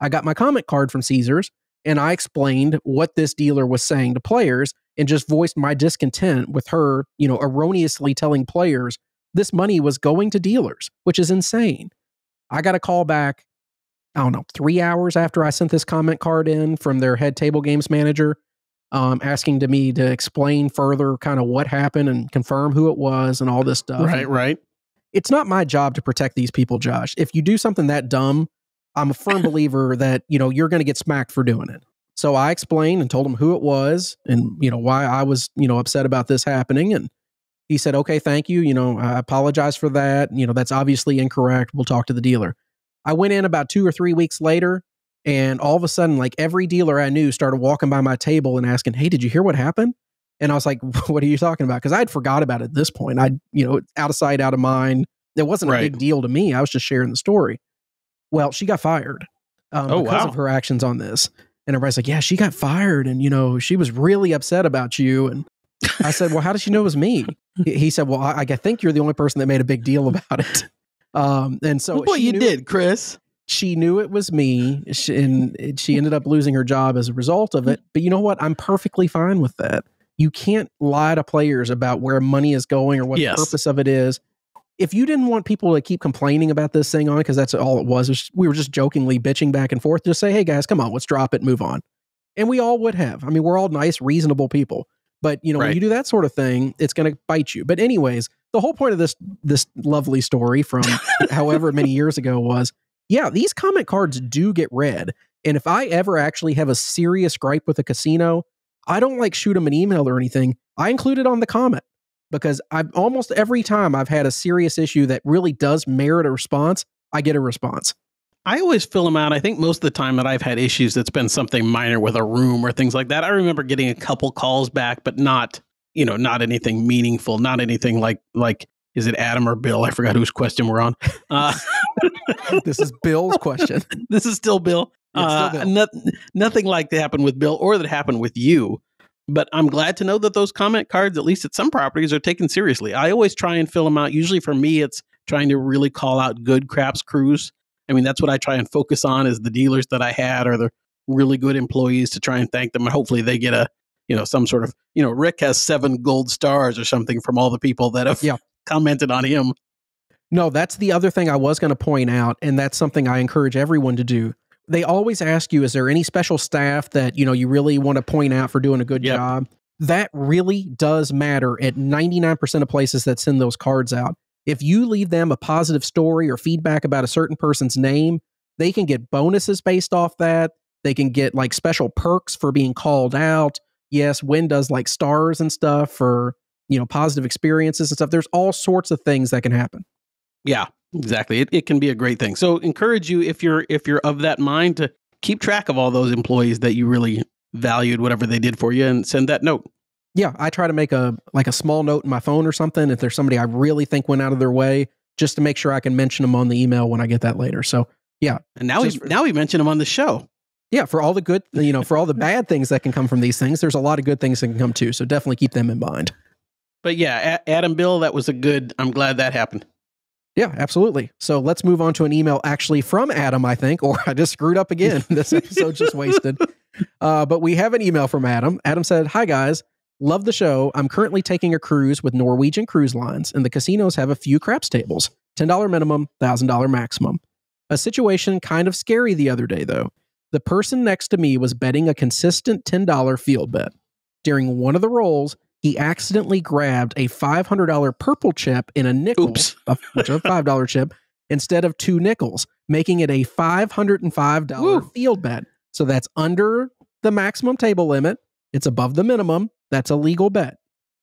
I got my comment card from Caesars and I explained what this dealer was saying to players and just voiced my discontent with her, you know, erroneously telling players this money was going to dealers, which is insane. I got a call back, I don't know, three hours after I sent this comment card in from their head table games manager, um, asking to me to explain further kind of what happened and confirm who it was and all this stuff. Right, right. It's not my job to protect these people, Josh. If you do something that dumb, I'm a firm believer that, you know, you're going to get smacked for doing it. So I explained and told him who it was and, you know, why I was, you know, upset about this happening. And he said, okay, thank you. You know, I apologize for that. You know, that's obviously incorrect. We'll talk to the dealer. I went in about two or three weeks later, and all of a sudden, like every dealer I knew started walking by my table and asking, hey, did you hear what happened? And I was like, what are you talking about? Because I'd forgot about it at this point. I, you know, out of sight, out of mind. It wasn't a big deal to me. I was just sharing the story. Well, she got fired um, Oh, because wow. of her actions on this. And everybody's like, yeah, she got fired. And, you know, she was really upset about you. And I said, well, how does she know it was me? He- said, well, I, I think you're the only person that made a big deal about it. Um, and so she you knew- did, Chris. She knew it was me she, and she ended up losing her job as a result of it. Mm-hmm. But you know what? I'm perfectly fine with that. You can't lie to players about where money is going or what Yes. the purpose of it is. If you didn't want people to keep complaining about this thing on because that's all it was, it was we were just jokingly bitching back and forth just say hey guys come on let's drop it move on. And we all would have. I mean we're all nice reasonable people. But you know when you do that sort of thing it's going to bite you. But anyways the whole point of this this lovely story from however many years ago was yeah, these comment cards do get read. And if I ever actually have a serious gripe with a casino, I don't like shoot them an email or anything. I include it on the comment because I've almost every time I've had a serious issue that really does merit a response, I get a response. I always fill them out. I think most of the time that I've had issues, it's been something minor with a room or things like that. I remember getting a couple calls back, but not, you know, not anything meaningful, not anything like like is it Adam or Bill? I forgot whose question we're on. Uh, this is Bill's question. this is still Bill. Still Uh, Bill. no- nothing like that happened with Bill or that happened with you. But I'm glad to know that those comment cards, at least at some properties, are taken seriously. I always try and fill them out. Usually for me, it's trying to really call out good craps crews. I mean, that's what I try and focus on is the dealers that I had or the really good employees to try and thank them. And hopefully they get a, you know, some sort of, you know, Rick has seven gold stars or something from all the people that have Yeah. commented on him. No, that's the other thing I was going to point out, and that's something I encourage everyone to do. They always ask you, is there any special staff that you know you really want to point out for doing a good Yep. job? That really does matter at 99% of places that send those cards out. If you leave them a positive story or feedback about a certain person's name, they can get bonuses based off that. They can get like special perks for being called out. Yes, Wynn does like stars and stuff for, you know, positive experiences and stuff. There's all sorts of things that can happen. Yeah, exactly. It, it can be a great thing. So encourage you if you're if you're of that mind to keep track of all those employees that you really valued whatever they did for you and send that note. Yeah, I try to make a like a small note in my phone or something if there's somebody I really think went out of their way, just to make sure I can mention them on the email when I get that later. So yeah. And now we now we mention them on the show. yeah, for all the good, you know, for all the bad things that can come from these things, there's a lot of good things that can come too. So definitely keep them in mind. But yeah, Adam Bill, that was a good. I'm glad that happened. Yeah, absolutely. So let's move on to an email actually from Adam, I think, or I just screwed up again. this episode just wasted. Uh, but we have an email from Adam. Adam said, Hi, guys. Love the show. I'm currently taking a cruise with Norwegian Cruise Lines, and the casinos have a few craps tables $10 minimum, $1,000 maximum. A situation kind of scary the other day, though. The person next to me was betting a consistent $10 field bet. During one of the rolls, he accidentally grabbed a $500 purple chip in a nickel, Oops. a, which is a $5 chip, instead of two nickels, making it a $505 Woo. field bet. So that's under the maximum table limit. It's above the minimum. That's a legal bet.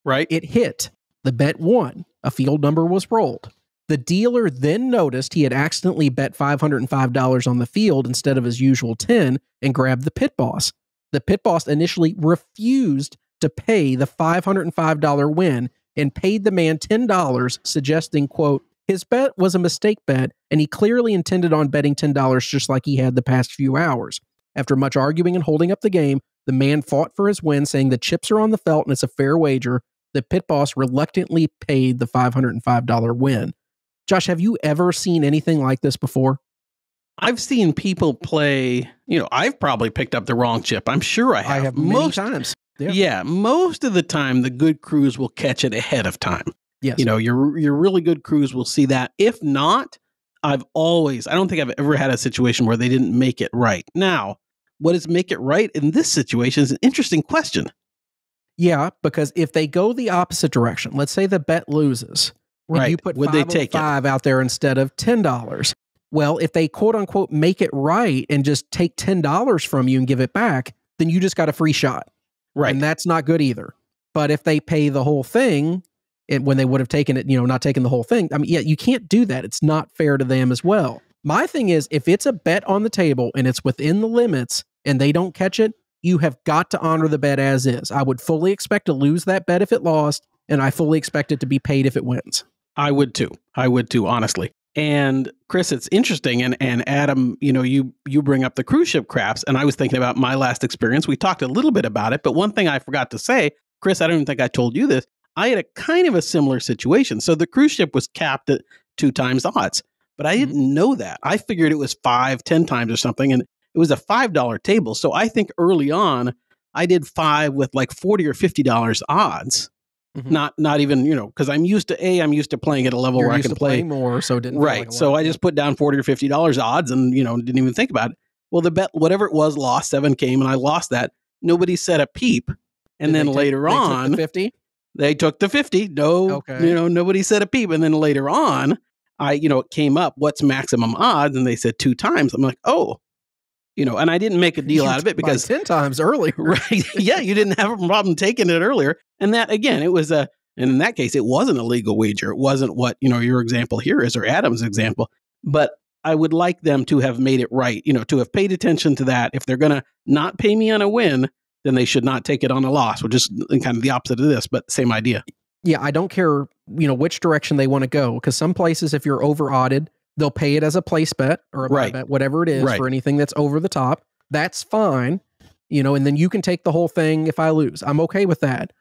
Right? It hit. The bet won. A field number was rolled. The dealer then noticed he had accidentally bet $505 on the field instead of his usual 10 and grabbed the pit boss. The pit boss initially refused to pay the $505 win and paid the man $10 suggesting quote his bet was a mistake bet and he clearly intended on betting $10 just like he had the past few hours. After much arguing and holding up the game, the man fought for his win, saying the chips are on the felt and it's a fair wager. The pit boss reluctantly paid the $505 win. Josh, have you ever seen anything like this before? I've seen people play. You know, I've probably picked up the wrong chip. I'm sure I have. I have many most times. Yeah. Yeah. most of the time the good crews will catch it ahead of time. Yes. You know, your your really good crews will see that. If not, I've always I don't think I've ever had a situation where they didn't make it right. Now, what does make it right in this situation is an interesting question. yeah, because if they go the opposite direction, let's say the bet loses, Right. you put Would they take it? five out there instead of ten dollars. Well, if they quote unquote make it right and just take ten dollars from you and give it back, then you just got a free shot. Right. And that's not good either. But if they pay the whole thing, it, when they would have taken it, you know, not taken the whole thing, I mean, yeah, you can't do that. It's not fair to them as well. My thing is, if it's a bet on the table and it's within the limits and they don't catch it, you have got to honor the bet as is. I would fully expect to lose that bet if it lost, and I fully expect it to be paid if it wins. I would too. I would too, honestly. And Chris, it's interesting. And and Adam, you know, you you bring up the cruise ship craps, and I was thinking about my last experience. We talked a little bit about it, but one thing I forgot to say, Chris, I don't even think I told you this. I had a kind of a similar situation. So the cruise ship was capped at two times odds, but I mm-hmm. didn't know that. I figured it was five, ten times or something, and it was a five dollar table. So I think early on, I did five with like forty or fifty dollars odds. Mhm. Not not even you know because I'm used to a I'm used to playing at a level You're where I can play more, so it didn't right. like so. I just put down forty or fifty dollars odds, and you know didn't even think about it. Well, the bet whatever it was lost. Seven came, and I lost that. Nobody said a peep. And Did then take- later the on, fifty. they took the 50 no Okay. you know nobody said a peep and then later on i you know it came up what's maximum odds and they said two times i'm like oh you know, and I didn't make a deal You out of it because ten times earlier. right, yeah, you didn't have a problem taking it earlier, and that again, it was a, and in that case, it wasn't a legal wager. It wasn't what you know your example here is or Adam's example, but I would like them to have made it right, you know, to have paid attention to that. If they're going to not pay me on a win, then they should not take it on a loss, which is kind of the opposite of this, but same idea. Yeah, I don't care, you know, which direction they want to go. Because some places, if you're over odded, they'll pay it as a place bet or a buy Right. bet, whatever it is Right. for anything that's over the top. That's fine, you know, and then you can take the whole thing if I lose. I'm okay with that.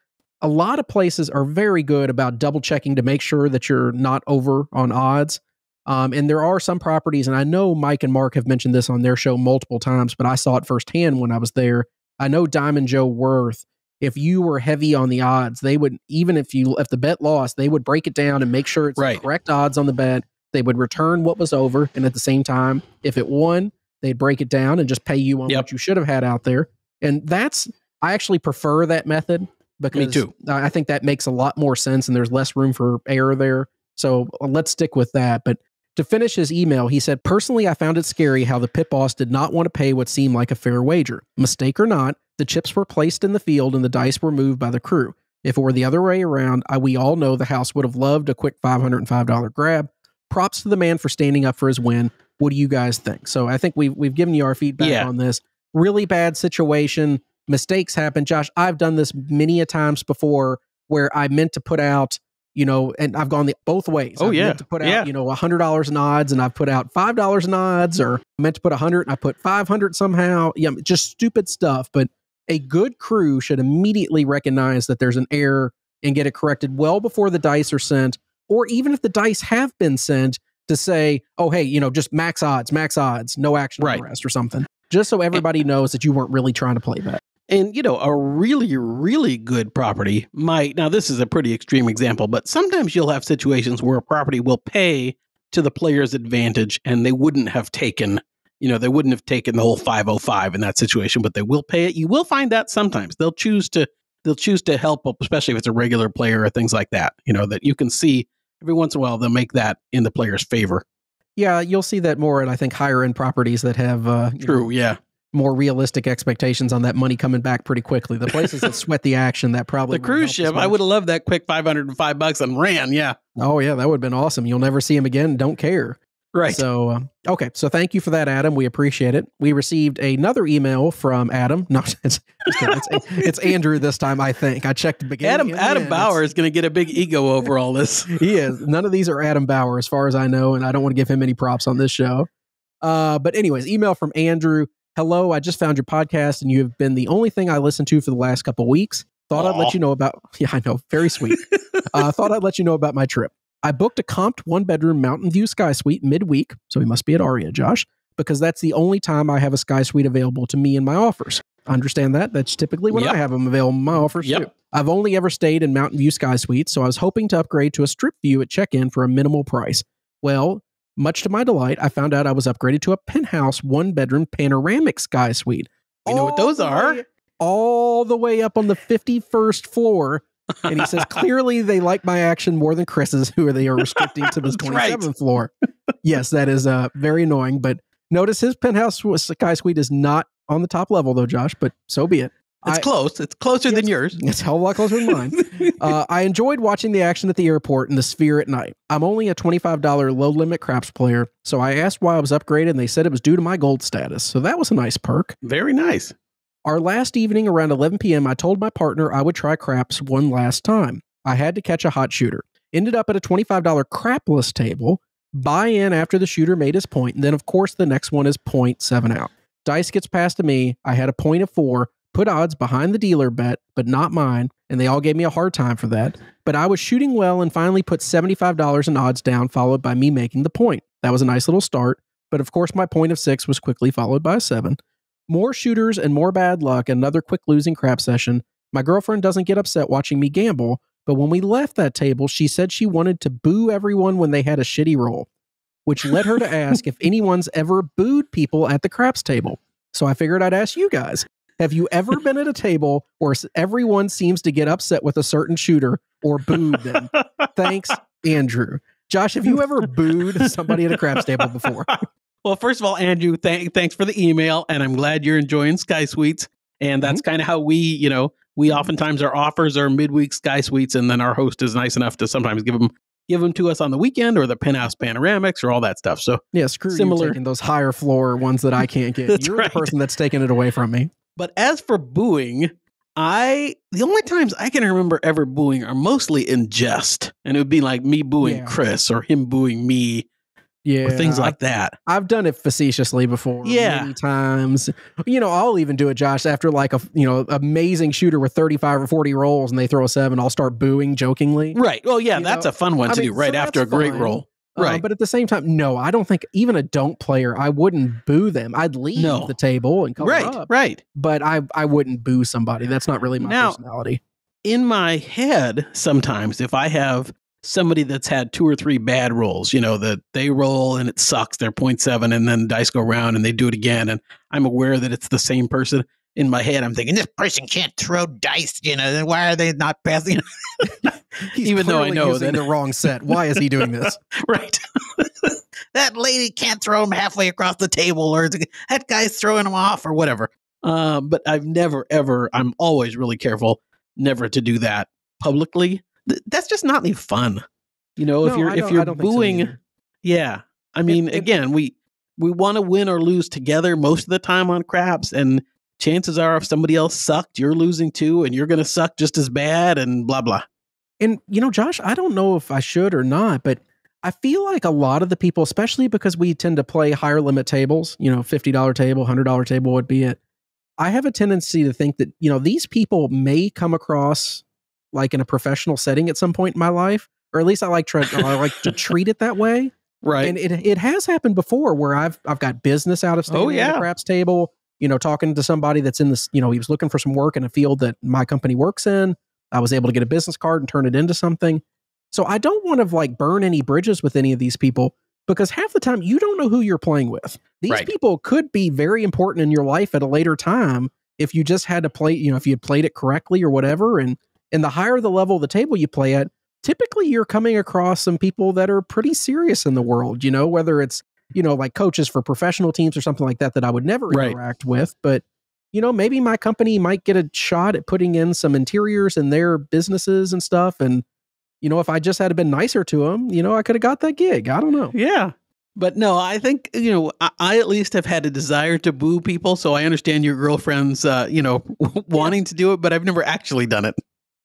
A lot of places are very good about double checking to make sure that you're not over on odds. Um, and there are some properties, and I know Mike and Mark have mentioned this on their show multiple times, but I saw it firsthand when I was there. I know Diamond Jo Worth if you were heavy on the odds, they would even if you if the bet lost, they would break it down and make sure it's Right. the correct odds on the bet. They would return what was over, and at the same time, if it won, they'd break it down and just pay you on Yep. what you should have had out there. And that's I actually prefer that method because too. I I think that makes a lot more sense and there's less room for error there. So uh, let's stick with that. But to finish his email, he said, Personally, I found it scary how the pit boss did not want to pay what seemed like a fair wager. Mistake or not, the chips were placed in the field and the dice were moved by the crew. If it were the other way around, I, we all know the house would have loved a quick $505 grab. Props to the man for standing up for his win. What do you guys think? So I think we've, we've given you our feedback Yeah. on this. Really bad situation. Mistakes happen. Josh, I've done this many a times before where I meant to put out, you know, and I've gone the both ways. Oh, I've yeah. meant to put out, Yeah. you know, hundred dollars in odds, and I've put out five dollars in odds, or I meant to put a hundred and I put five hundred somehow. Yeah, just stupid stuff. But a good crew should immediately recognize that there's an error and get it corrected well before the dice are sent, or even if the dice have been sent to say, oh, hey, you know, just max odds, max odds, no action on Right. the rest or something. Just so everybody knows that you weren't really trying to play that. And you know, a really, really good property might now this is a pretty extreme example, but sometimes you'll have situations where a property will pay to the player's advantage and they wouldn't have taken, you know, they wouldn't have taken the whole 505 in that situation, but they will pay it. You will find that sometimes. They'll choose to they'll choose to help especially if it's a regular player or things like that, you know, that you can see every once in a while they'll make that in the player's favor. Yeah, you'll see that more at I think higher end properties that have uh, you know, True, yeah. more realistic expectations on that money coming back pretty quickly. The places that sweat the action that probably The cruise ship, I would have loved that quick 505 bucks and ran, yeah. Oh yeah, that would have been awesome. You'll never see him again. Don't care. Right. So uh, okay, so thank you for that, Adam. We appreciate it. We received another email from Adam. No, it's it's, it's Andrew this time. I think I checked the beginning. Adam Adam. Bauer is going to get a big ego over all this. he is. None of these are Adam Bauer, as far as I know, and I don't want to give him any props on this show. Uh, but anyways, email from Andrew. Hello, I just found your podcast, and you have been the only thing I listened to for the last couple weeks. Thought I'd let you know about. Yeah, I know, very sweet. uh, thought I'd let you know about my trip. I booked a comped one bedroom Mountain View Sky Suite midweek, so he must be at Aria, Josh, because that's the only time I have a Sky Suite available to me in my offers. Understand that. That's typically when Yep. I have them available in my offers Yep. too. I've only ever stayed in Mountain View Sky Suite, so I was hoping to upgrade to a strip view at check in for a minimal price. Well, much to my delight, I found out I was upgraded to a penthouse one bedroom panoramic Sky Suite. We know what those are. way- all the way up on the 51st floor. And he says, clearly they like my action more than Chris's, who they are restricting to the That's right. 27th floor. yes, that is uh, very annoying. But notice his penthouse was- Sky Suite is not on the top level, though, Josh, but so be it. It's I- close. It's closer than yours. It's a hell of a lot closer than mine. Uh, I enjoyed watching the action at the airport and the sphere at night. I'm only a $25 low limit craps player, so I asked why I was upgraded, and they said it was due to my gold status. So that was a nice perk. Very nice. Our last evening around 11 p.m., I told my partner I would try craps one last time. I had to catch a hot shooter. Ended up at a $25 crapless table. Buy in after the shooter made his point, and then, of course, the next one is point seven out. Dice gets passed to me. I had a point of four, put odds behind the dealer bet, but not mine, and they all gave me a hard time for that. But I was shooting well and finally put $75 in odds down, followed by me making the point. That was a nice little start, but of course, my point of six was quickly followed by a seven. More shooters and more bad luck, another quick losing crap session. My girlfriend doesn't get upset watching me gamble, but when we left that table, she said she wanted to boo everyone when they had a shitty roll, which led her to ask if anyone's ever booed people at the craps table. So I figured I'd ask you guys Have you ever been at a table where everyone seems to get upset with a certain shooter or booed them? Thanks, Andrew. Josh, have you ever booed somebody at a craps table before? Well, first of all, Andrew, th- thanks for the email, and I'm glad you're enjoying Sky Suites. And that's mm-hmm. kind of how we, you know, we mm-hmm. oftentimes our offers are midweek Sky Suites, and then our host is nice enough to sometimes give them give them to us on the weekend or the penthouse panoramics or all that stuff. So, Yeah, screw Similar- you taking those higher floor ones that I can't get. You're right. the person that's taking it away from me. but as for booing, I the only times I can remember ever booing are mostly in jest, and it would be like me booing Yeah. Chris or him booing me Yeah, or things I- like that. I've done it facetiously before. Yeah. many times. You know, I'll even do it, Josh, after like a you know amazing shooter with thirty five or forty rolls, and they throw a seven. I'll start booing jokingly. Right. Well, yeah, You that's know, a fun one I to mean, do right so after a great roll. Uh, Right. but at the same time, no, I don't think even a don't player, I wouldn't boo them. I'd leave No. the table and cover right. up, Right. but I I wouldn't boo somebody. That's not really my Now- personality. in my head sometimes if I have somebody that's had two or three bad rolls, you know, that they roll and it sucks, they're 0.7 and then dice go around and they do it again and I'm aware that it's the same person. In my head, I'm thinking this person can't throw dice. You know, then why are they not passing? He's even though I know that- the wrong set. Why is he doing this? right. that lady can't throw them halfway across the table, or that guy's throwing them off, or whatever. Um, but I've never, ever. I'm always really careful never to do that publicly. Th- that's just not any fun. You know, if No, you're if you're don't so booing, yeah. I mean, it- again, we we want to win or lose together most of the time on craps, and chances are, if somebody else sucked, you're losing too, and you're going to suck just as bad, and blah blah. And you know, Josh, I don't know if I should or not, but I feel like a lot of the people, especially because we tend to play higher limit tables, you know, fifty dollar table, hundred dollar table would be it. I have a tendency to think that you know these people may come across like in a professional setting at some point in my life, or at least I like try, I like to treat it that way. Right. And it it has happened before where I've I've got business out of oh, standing Oh, at yeah. the craps table, you know, talking to somebody that's in this, you know, he was looking for some work in a field that my company works in. I was able to get a business card and turn it into something. So I don't want to like burn any bridges with any of these people because half the time you don't know who you're playing with. These Right. people could be very important in your life at a later time if you just had to play, you know, if you had played it correctly or whatever. And and the higher the level of the table you play at, typically you're coming across some people that are pretty serious in the world, you know, whether it's, you know, like coaches for professional teams or something like that that I would never Right. interact with. But, you know, maybe my company might get a shot at putting in some interiors in their businesses and stuff. And, you know, if I just had been nicer to them, you know, I could have got that gig. I don't know. Yeah. But no, I think, you know, I, I at least have had a desire to boo people. So I understand your girlfriend's, uh, you know, wanting to do it, but I've never actually done it.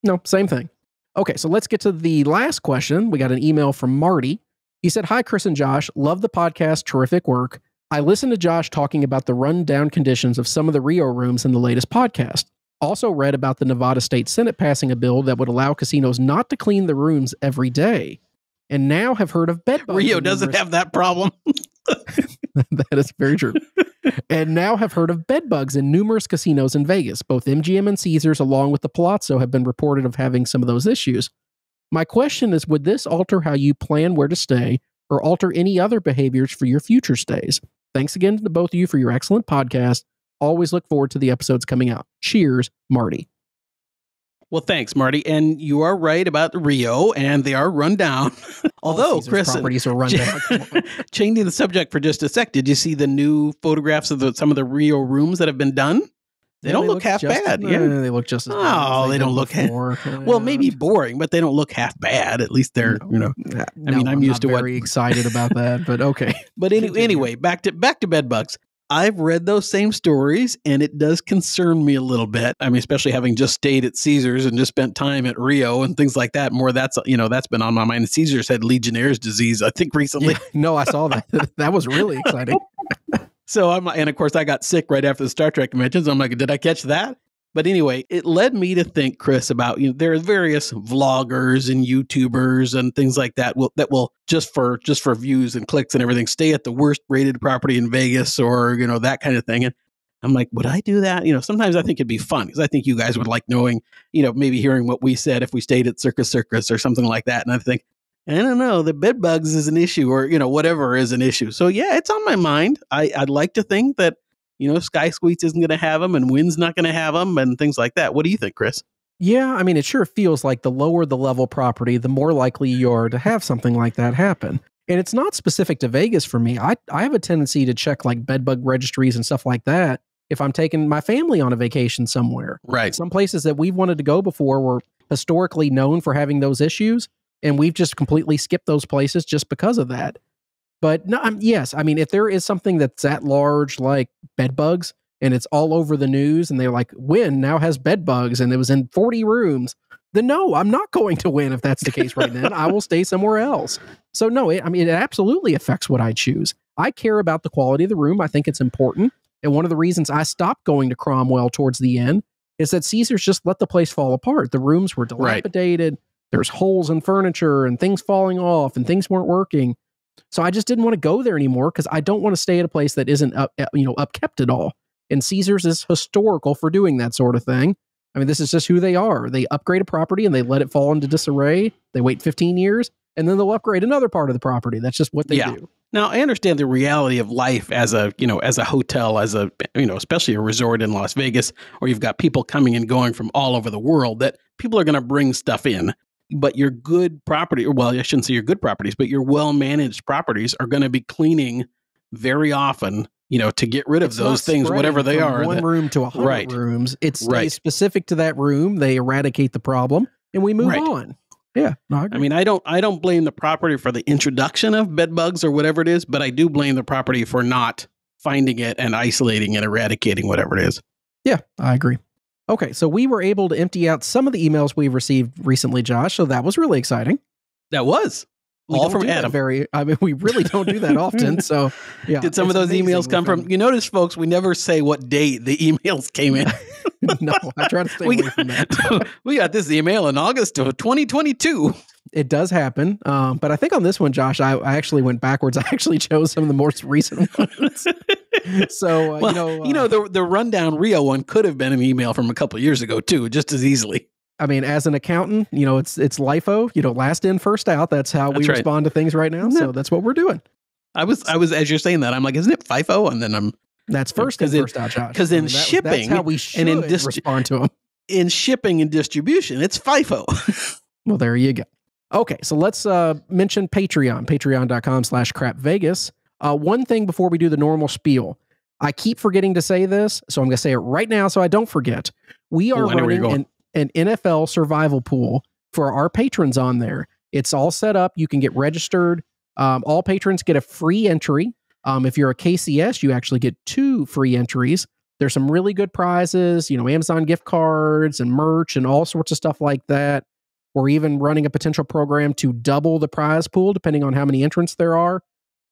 No, same thing. Okay, so let's get to the last question. We got an email from Marty. He said, Hi, Chris and Josh. Love the podcast. Terrific work. I listened to Josh talking about the rundown conditions of some of the Rio rooms in the latest podcast. Also, read about the Nevada State Senate passing a bill that would allow casinos not to clean the rooms every day. And now have heard of bed bugs. Rio doesn't numerous- have that problem. that is very true. and now have heard of bed bugs in numerous casinos in Vegas. Both MGM and Caesars, along with the Palazzo, have been reported of having some of those issues. My question is Would this alter how you plan where to stay or alter any other behaviors for your future stays? Thanks again to both of you for your excellent podcast. Always look forward to the episodes coming out. Cheers, Marty. Well, thanks, Marty. And you are right about the Rio, and they are run down. Although, Chris, properties are run down. Changing the subject for just a sec, did you see the new photographs of the, some of the Rio rooms that have been done? They Yeah, don't look, half bad. Yeah. they look just as bad. Oh, they did don't look ha- Well, maybe boring, but they don't look half bad. At least they're, you know. I mean, I'm used to what- very excited about that, but okay. But any, anyway, back to back to bed bugs. I've read those same stories, and it does concern me a little bit. I mean, especially having just stayed at Caesars and just spent time at Rio and things like that. More that's you know that's been on my mind. Caesars had Legionnaire's disease, I think, recently. Yeah, no, I saw that. that was really exciting. So I'm and of course I got sick right after the Star Trek conventions. I'm like, did I catch that? But anyway, it led me to think, Chris, about you know there are various vloggers and YouTubers and things like that will that will just for just for views and clicks and everything stay at the worst rated property in Vegas or you know that kind of thing. And I'm like, would I do that? You know, sometimes I think it'd be fun because I think you guys would like knowing, you know, maybe hearing what we said if we stayed at Circus Circus or something like that. And I think, I don't know, the bed bugs is an issue or, you know, whatever is an issue. So yeah, it's on my mind. I, I'd like to think that, you know, Sky Suites isn't going to have them and Wynn's not going to have them and things like that. What do you think, Chris? Yeah, I mean, it sure feels like the lower the level property, the more likely you are to have something like that happen. And it's not specific to Vegas for me. I, I have a tendency to check like bedbug registries and stuff like that if I'm taking my family on a vacation somewhere. Right. Some places that we've wanted to go before were historically known for having those issues, and we've just completely skipped those places just because of that. But no, um, yes, I mean, if there is something that's that large, like bed bugs, and it's all over the news, and they're like, Wynn now has bed bugs, and it was in 40 rooms, then no, I'm not going to Wynn if that's the case right then. I will stay somewhere else. So, no, it, I mean, it absolutely affects what I choose. I care about the quality of the room, I think it's important. And one of the reasons I stopped going to Cromwell towards the end is that Caesars just let the place fall apart. The rooms were dilapidated. There's holes in furniture and things falling off and things weren't working. So I just didn't want to go there anymore because I don't want to stay at a place that isn't up, uh, you know, upkept at all. And Caesars is historical for doing that sort of thing. I mean, this is just who they are. They upgrade a property and they let it fall into disarray. They wait 15 years and then they'll upgrade another part of the property. That's just what they Yeah. do. Now I understand the reality of life as a you know as a hotel as a you know especially a resort in Las Vegas where you've got people coming and going from all over the world that people are going to bring stuff in but your good property or well I shouldn't say your good properties but your well managed properties are going to be cleaning very often you know to get rid of It's those things whatever they are One that- room to a hundred Right. rooms. It's Right. specific to that room. They eradicate the problem and we move Right. on. Yeah. No, I. I mean, I don't I don't blame the property for the introduction of bed bugs or whatever it is, but I do blame the property for not finding it and isolating and eradicating whatever it is. Yeah, I agree. Okay, so we were able to empty out some of the emails we've received recently, Josh. So that was really exciting. That was We all from Adam. Very, I mean, we really don't do that often. So, yeah. Did some of those emails come from? You notice, folks, we never say what date the emails came in. no, I try to stay We- away from that. we got this email in August of 2022. It does happen, um, but I think on this one, Josh, I, I actually went backwards. I actually chose some of the most recent ones. So, uh, well, you know, you know uh, the the rundown Rio one could have been an email from a couple of years ago too, just as easily. I mean, as an accountant, you know, it's it's LIFO. You know, last in, first out. That's how we right. respond to things right now. So that's what we're doing. I was I was as you're saying that I'm like, isn't it FIFO? And then I'm That's first because in- first out, Josh. 'cause in I mean, that- that's shipping how we should and in dist- respond to them. in shipping and distribution. It's FIFO. Well, there you go. Okay, so let's uh, mention Patreon, patreon.com slash crap Vegas. Uh, one thing before we do the normal spiel, I keep forgetting to say this, so I'm going to say it right now so I don't forget. We are Ooh, I know where you're running an, an NFL survival pool for our patrons on there. It's all set up. You can get registered. Um, all patrons get a free entry. Um, if you're a KCS, you actually get two free entries. There's some really good prizes, you know, Amazon gift cards and merch and all sorts of stuff like that. We're even running a potential program to double the prize pool depending on how many entrants there are.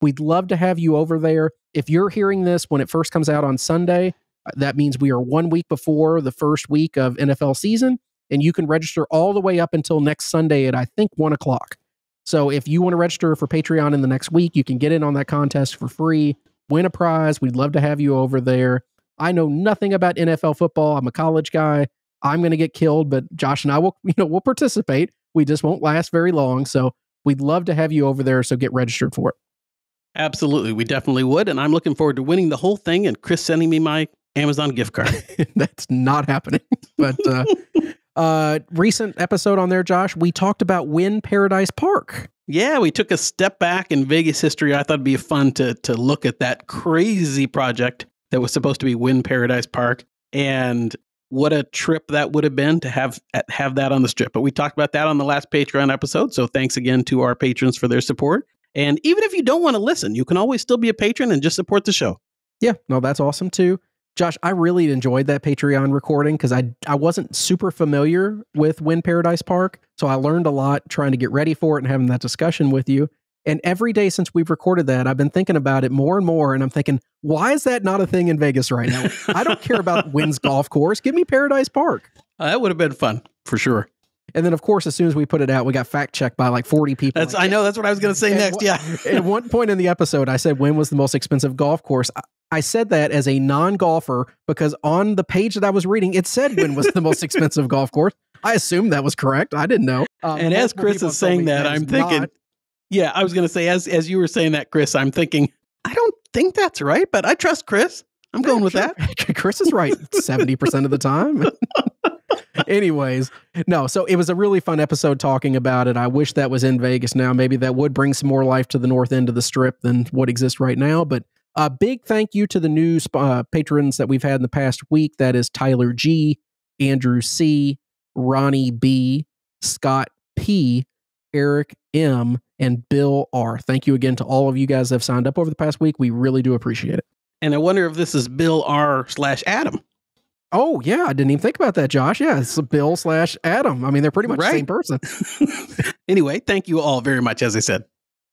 We'd love to have you over there. If you're hearing this when it first comes out on Sunday, uh, that means we are one week before the first week of NFL season, and you can register all the way up until next Sunday at I think one o'clock. So if you want to register for Patreon in the next week, you can get in on that contest for free, win a prize. We'd love to have you over there. I know nothing about NFL football. I'm a college guy. I'm going to get killed, but Josh and I will, you know, we'll participate. We just won't last very long. So we'd love to have you over there. So get registered for Absolutely, we definitely would, and I'm looking forward to winning the whole thing and Chris sending me my Amazon gift card. That's not happening. But uh, uh, recent episode on there, Josh, we talked about Wynn Paradise Park. yeah, we took a step back in Vegas history. I thought it'd be fun to to look at that crazy project that was supposed to be Wynn Paradise Park, and what a trip that would have been to have have that on the strip. But we talked about that on the last Patreon episode. So thanks again to our patrons for their support. And even if you don't want to listen, you can always still be a patron and just support the show. Yeah, no, that's awesome too. Josh, I really enjoyed that Patreon recording because I I wasn't super familiar with Wynn Paradise Park, so I learned a lot trying to get ready for it and having that discussion with you. And every day since we've recorded that, I've been thinking about it more and more, and I'm thinking, why is that not a thing in Vegas right now? I don't care about Wynn's golf course. Give me Paradise Park. Uh, that would have been fun for sure. And then, of course, as soon as we put it out, we got fact checked by like 40 people. That's Like, I know that's what I was going to say next. Yeah. At one point in the episode, I said Wynn was the most expensive golf course. I- I said that as a non-golfer because on the page that I was reading, it said Wynn was the most expensive golf course. I assumed that was correct. I didn't know. Um, and as Chris is saying that, I'm thinking, not. yeah, I was going to say as as you were saying that, Chris, I'm thinking, I don't think that's right, but I trust Chris. I'm going with that. Chris is right seventy percent of the time. Anyways, no, so it was a really fun episode talking about it. I wish that was in Vegas now. Maybe that would bring some more life to the north end of the strip than what exists right now. But a big thank you to the new uh, patrons that we've had in the past week. That is Tyler G, Andrew C, Ronnie B, Scott P, Eric M, and Bill R. Thank you again to all of you guys that have signed up over the past week. We really do appreciate it. And I wonder if this is Bill R slash Adam. Oh yeah, I didn't even think about that, Josh. Yeah, it's Bill slash Adam. I mean, they're pretty much the same person. anyway, thank you all very much, as I said.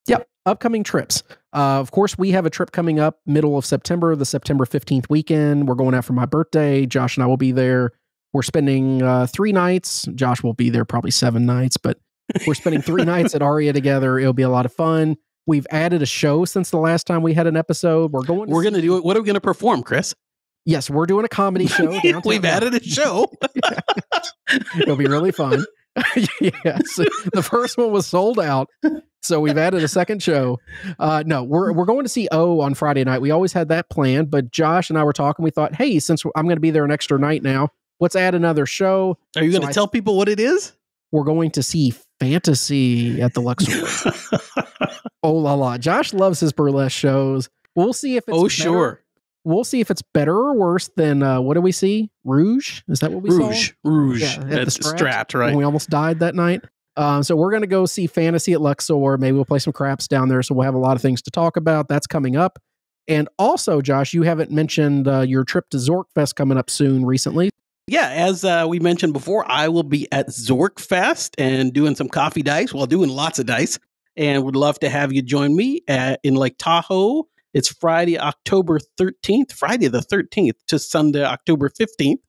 Yep. Upcoming trips. Uh, of course, we have a trip coming up middle of September, the September 15th weekend. We're going out for my birthday. Josh and I will be there. We're spending uh, three nights. Josh will be there probably seven nights, but we're spending three nights at Aria together. It'll be a lot of fun. We've added a show since the last time we had an episode. We're going. We're going to do it. What are we going to perform, Chris? Yes, we're doing a comedy show. We've added a show. It'll be really fun. yes. The first one was sold out. So we've added a second show. Uh, no, we're we're going to see O on Friday night. We always had that planned, but Josh and I were talking. We thought, hey, since I'm going to be there an extra night now, let's add another show. Are you going to tell people what it is? We're going to see Fantasy at the Luxor. oh la la! Josh loves his burlesque shows. We'll see if it's oh, better- sure. We'll see if it's better or worse than uh, what do we see? Rouge? Is that what we saw? Rouge. Rouge. Yeah, at the Strat, right? we almost died that night. Um, so we're going to go see Fantasy at Luxor. Maybe we'll play some craps down there. So we'll have a lot of things to talk about. That's coming up. And also, Josh, you haven't mentioned uh, your trip to Zorkfest coming up soon recently. Yeah, as uh, we mentioned before, I will be at Zorkfest and doing some coffee dice. Well, doing lots of dice, and would love to have you join me at, in Lake Tahoe. It's Friday, October thirteenth, Friday the thirteenth to Sunday, October fifteenth,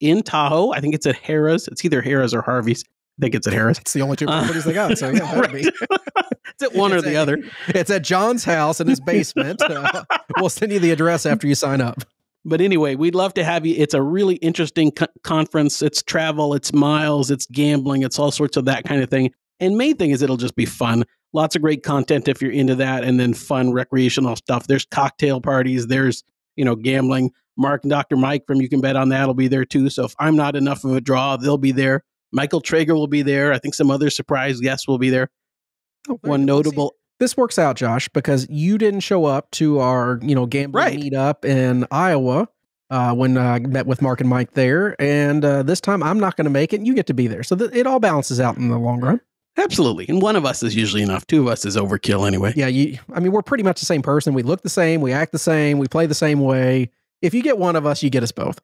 in Tahoe. I think it's at Harrah's. It's either Harrah's or Harvey's. I think it's at Harrah's. It's the only two Uh, properties they got. So yeah, right. be. It's at one or the at- other. It's at John's house in his basement. Uh, we'll send you the address after you sign up. But anyway, we'd love to have you. It's a really interesting co- conference. It's travel, it's miles, it's gambling, it's all sorts of that kind of thing. And main thing is it'll just be fun. Lots of great content if you're into that, and then fun recreational stuff. There's cocktail parties. There's you know gambling. Mark and Dr. Mike from You Can Bet on That will be there too. So if I'm not enough of a draw, they'll be there. Michael Traeger will be there. I think some other surprise guests will be there. Oh, One notable. this works out, Josh, because you didn't show up to our, you know, gambling Right. meetup in Iowa uh, when I met with Mark and Mike there, and uh, this time I'm not going to make it. and You get to be there, so th- it all balances out in the long run. Absolutely. And one of us is usually enough. Two of us is overkill anyway. Yeah, you. I mean, we're pretty much the same person. We look the same, we act the same, we play the same way. If you get one of us, you get us both.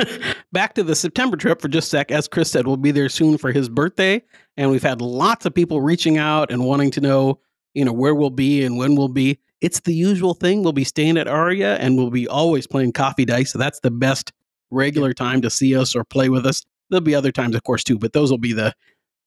Back to the September trip for just a sec. As Chris said, we'll be there soon for his birthday. And we've had lots of people reaching out and wanting to know, you know, where we'll be and when we'll be. It's the usual thing. We'll be staying at Aria and we'll be always playing coffee dice. So that's the best regular time to see us or play with us. There'll be other times, of course, too, but those will be the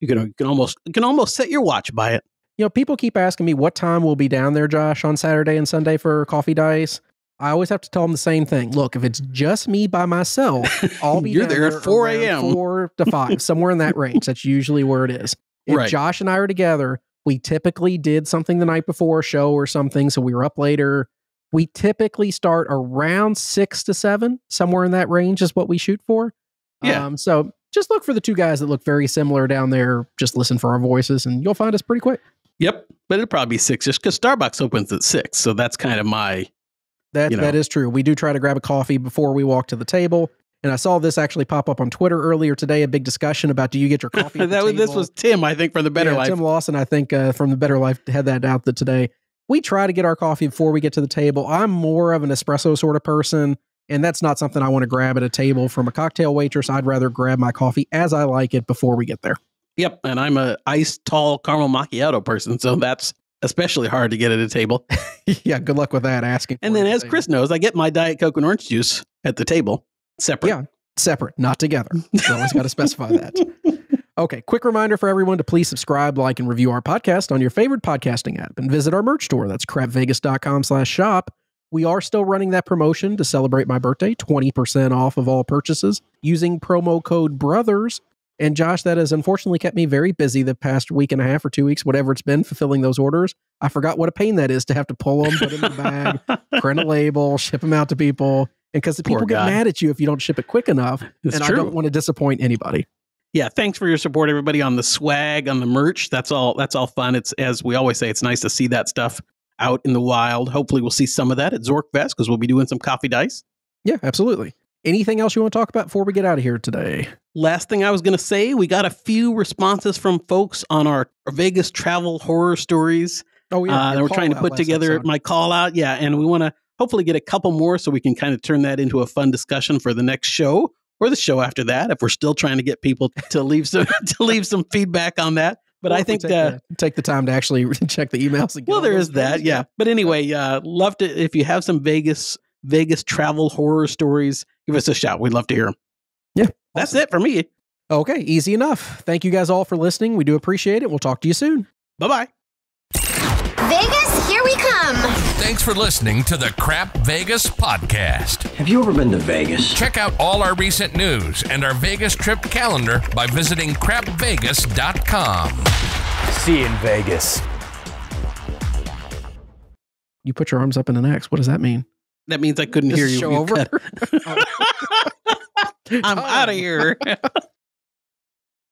you can you can almost you can almost set your watch by it. You know, people keep asking me what time we'll be down there, Josh, on Saturday and Sunday for coffee dice. I always have to tell them the same thing. Look, if it's just me by myself, I'll be You're there at 4 around a.m.. four to five, somewhere in that range. That's usually where it is. If Right. Josh and I are together, we typically did something the night before a show or something, so we were up later. We typically start around six to seven, somewhere in that range is what we shoot for. Yeah. Um, so just look for the two guys that look very similar down there. Just listen for our voices, and you'll find us pretty quick. Yep. But it'll probably be six just because Starbucks opens at six. So that's kind of my That you know. that is true. We do try to grab a coffee before we walk to the table. And I saw this actually pop up on Twitter earlier today. A big discussion about do you get your coffee? That was, this was Tim, I think, for the Better Yeah, Life. Tim Lawson, I think, uh, from the Better Life had that out that today. We try to get our coffee before we get to the table. I'm more of an espresso sort of person, and that's not something I want to grab at a table from a cocktail waitress. I'd rather grab my coffee as I like it before we get there. Yep, and I'm a iced tall caramel macchiato person, so that's especially hard to get at a table. yeah, good luck with that. Asking. And then, as the Chris knows, I get my diet coke and orange juice at the table separate. Yeah. separate, not together. You always got to specify that. Okay, quick reminder for everyone to please subscribe, like, and review our podcast on your favorite podcasting app and visit our merch store. That's crapvegas.com slash shop. We are still running that promotion to celebrate my birthday, 20% off of all purchases using promo code BROTHERS. And Josh, that has unfortunately kept me very busy the past week and a half or two weeks, whatever it's been, fulfilling those orders. I forgot what a pain that is to have to pull them, put them in the bag, print a label, ship them out to people. And because the Poor people get guy. mad at you if you don't ship it quick enough, It's and true. I don't want to disappoint anybody. yeah, thanks for your support, everybody, on the swag, on the merch. That's all. That's all fun. It's as we always say, it's nice to see that stuff out in the wild. Hopefully, we'll see some of that at Zorkfest because we'll be doing some coffee dice. Yeah, absolutely. Anything else you want to talk about before we get out of here today? Last thing I was going to say, we got a few responses from folks on our Vegas travel horror stories. Oh uh, that we're trying to put together episode. my call out. Yeah, and we want to hopefully get a couple more so we can kind of turn that into a fun discussion for the next show or the show after that. If we're still trying to get people to leave some to leave some feedback on that, but Or I think take, uh, the, take the time to actually check the emails. And get well, all there those is that, yeah. But anyway, uh, love to if you have some Vegas Vegas travel horror stories, give us a shout. We'd love to hear them. Yeah, That's it for me. Okay, easy enough. Thank you guys all for listening. We do appreciate it. We'll talk to you soon. Bye bye. Vegas, here we come. Thanks for listening to the Crap Vegas podcast. Have you ever been to Vegas? Check out all our recent news and our Vegas trip calendar by visiting crapvegas.com. See you in Vegas. You put your arms up in an X. What does that mean? That means I couldn't Is hear you. show You over? cut- I'm out of here.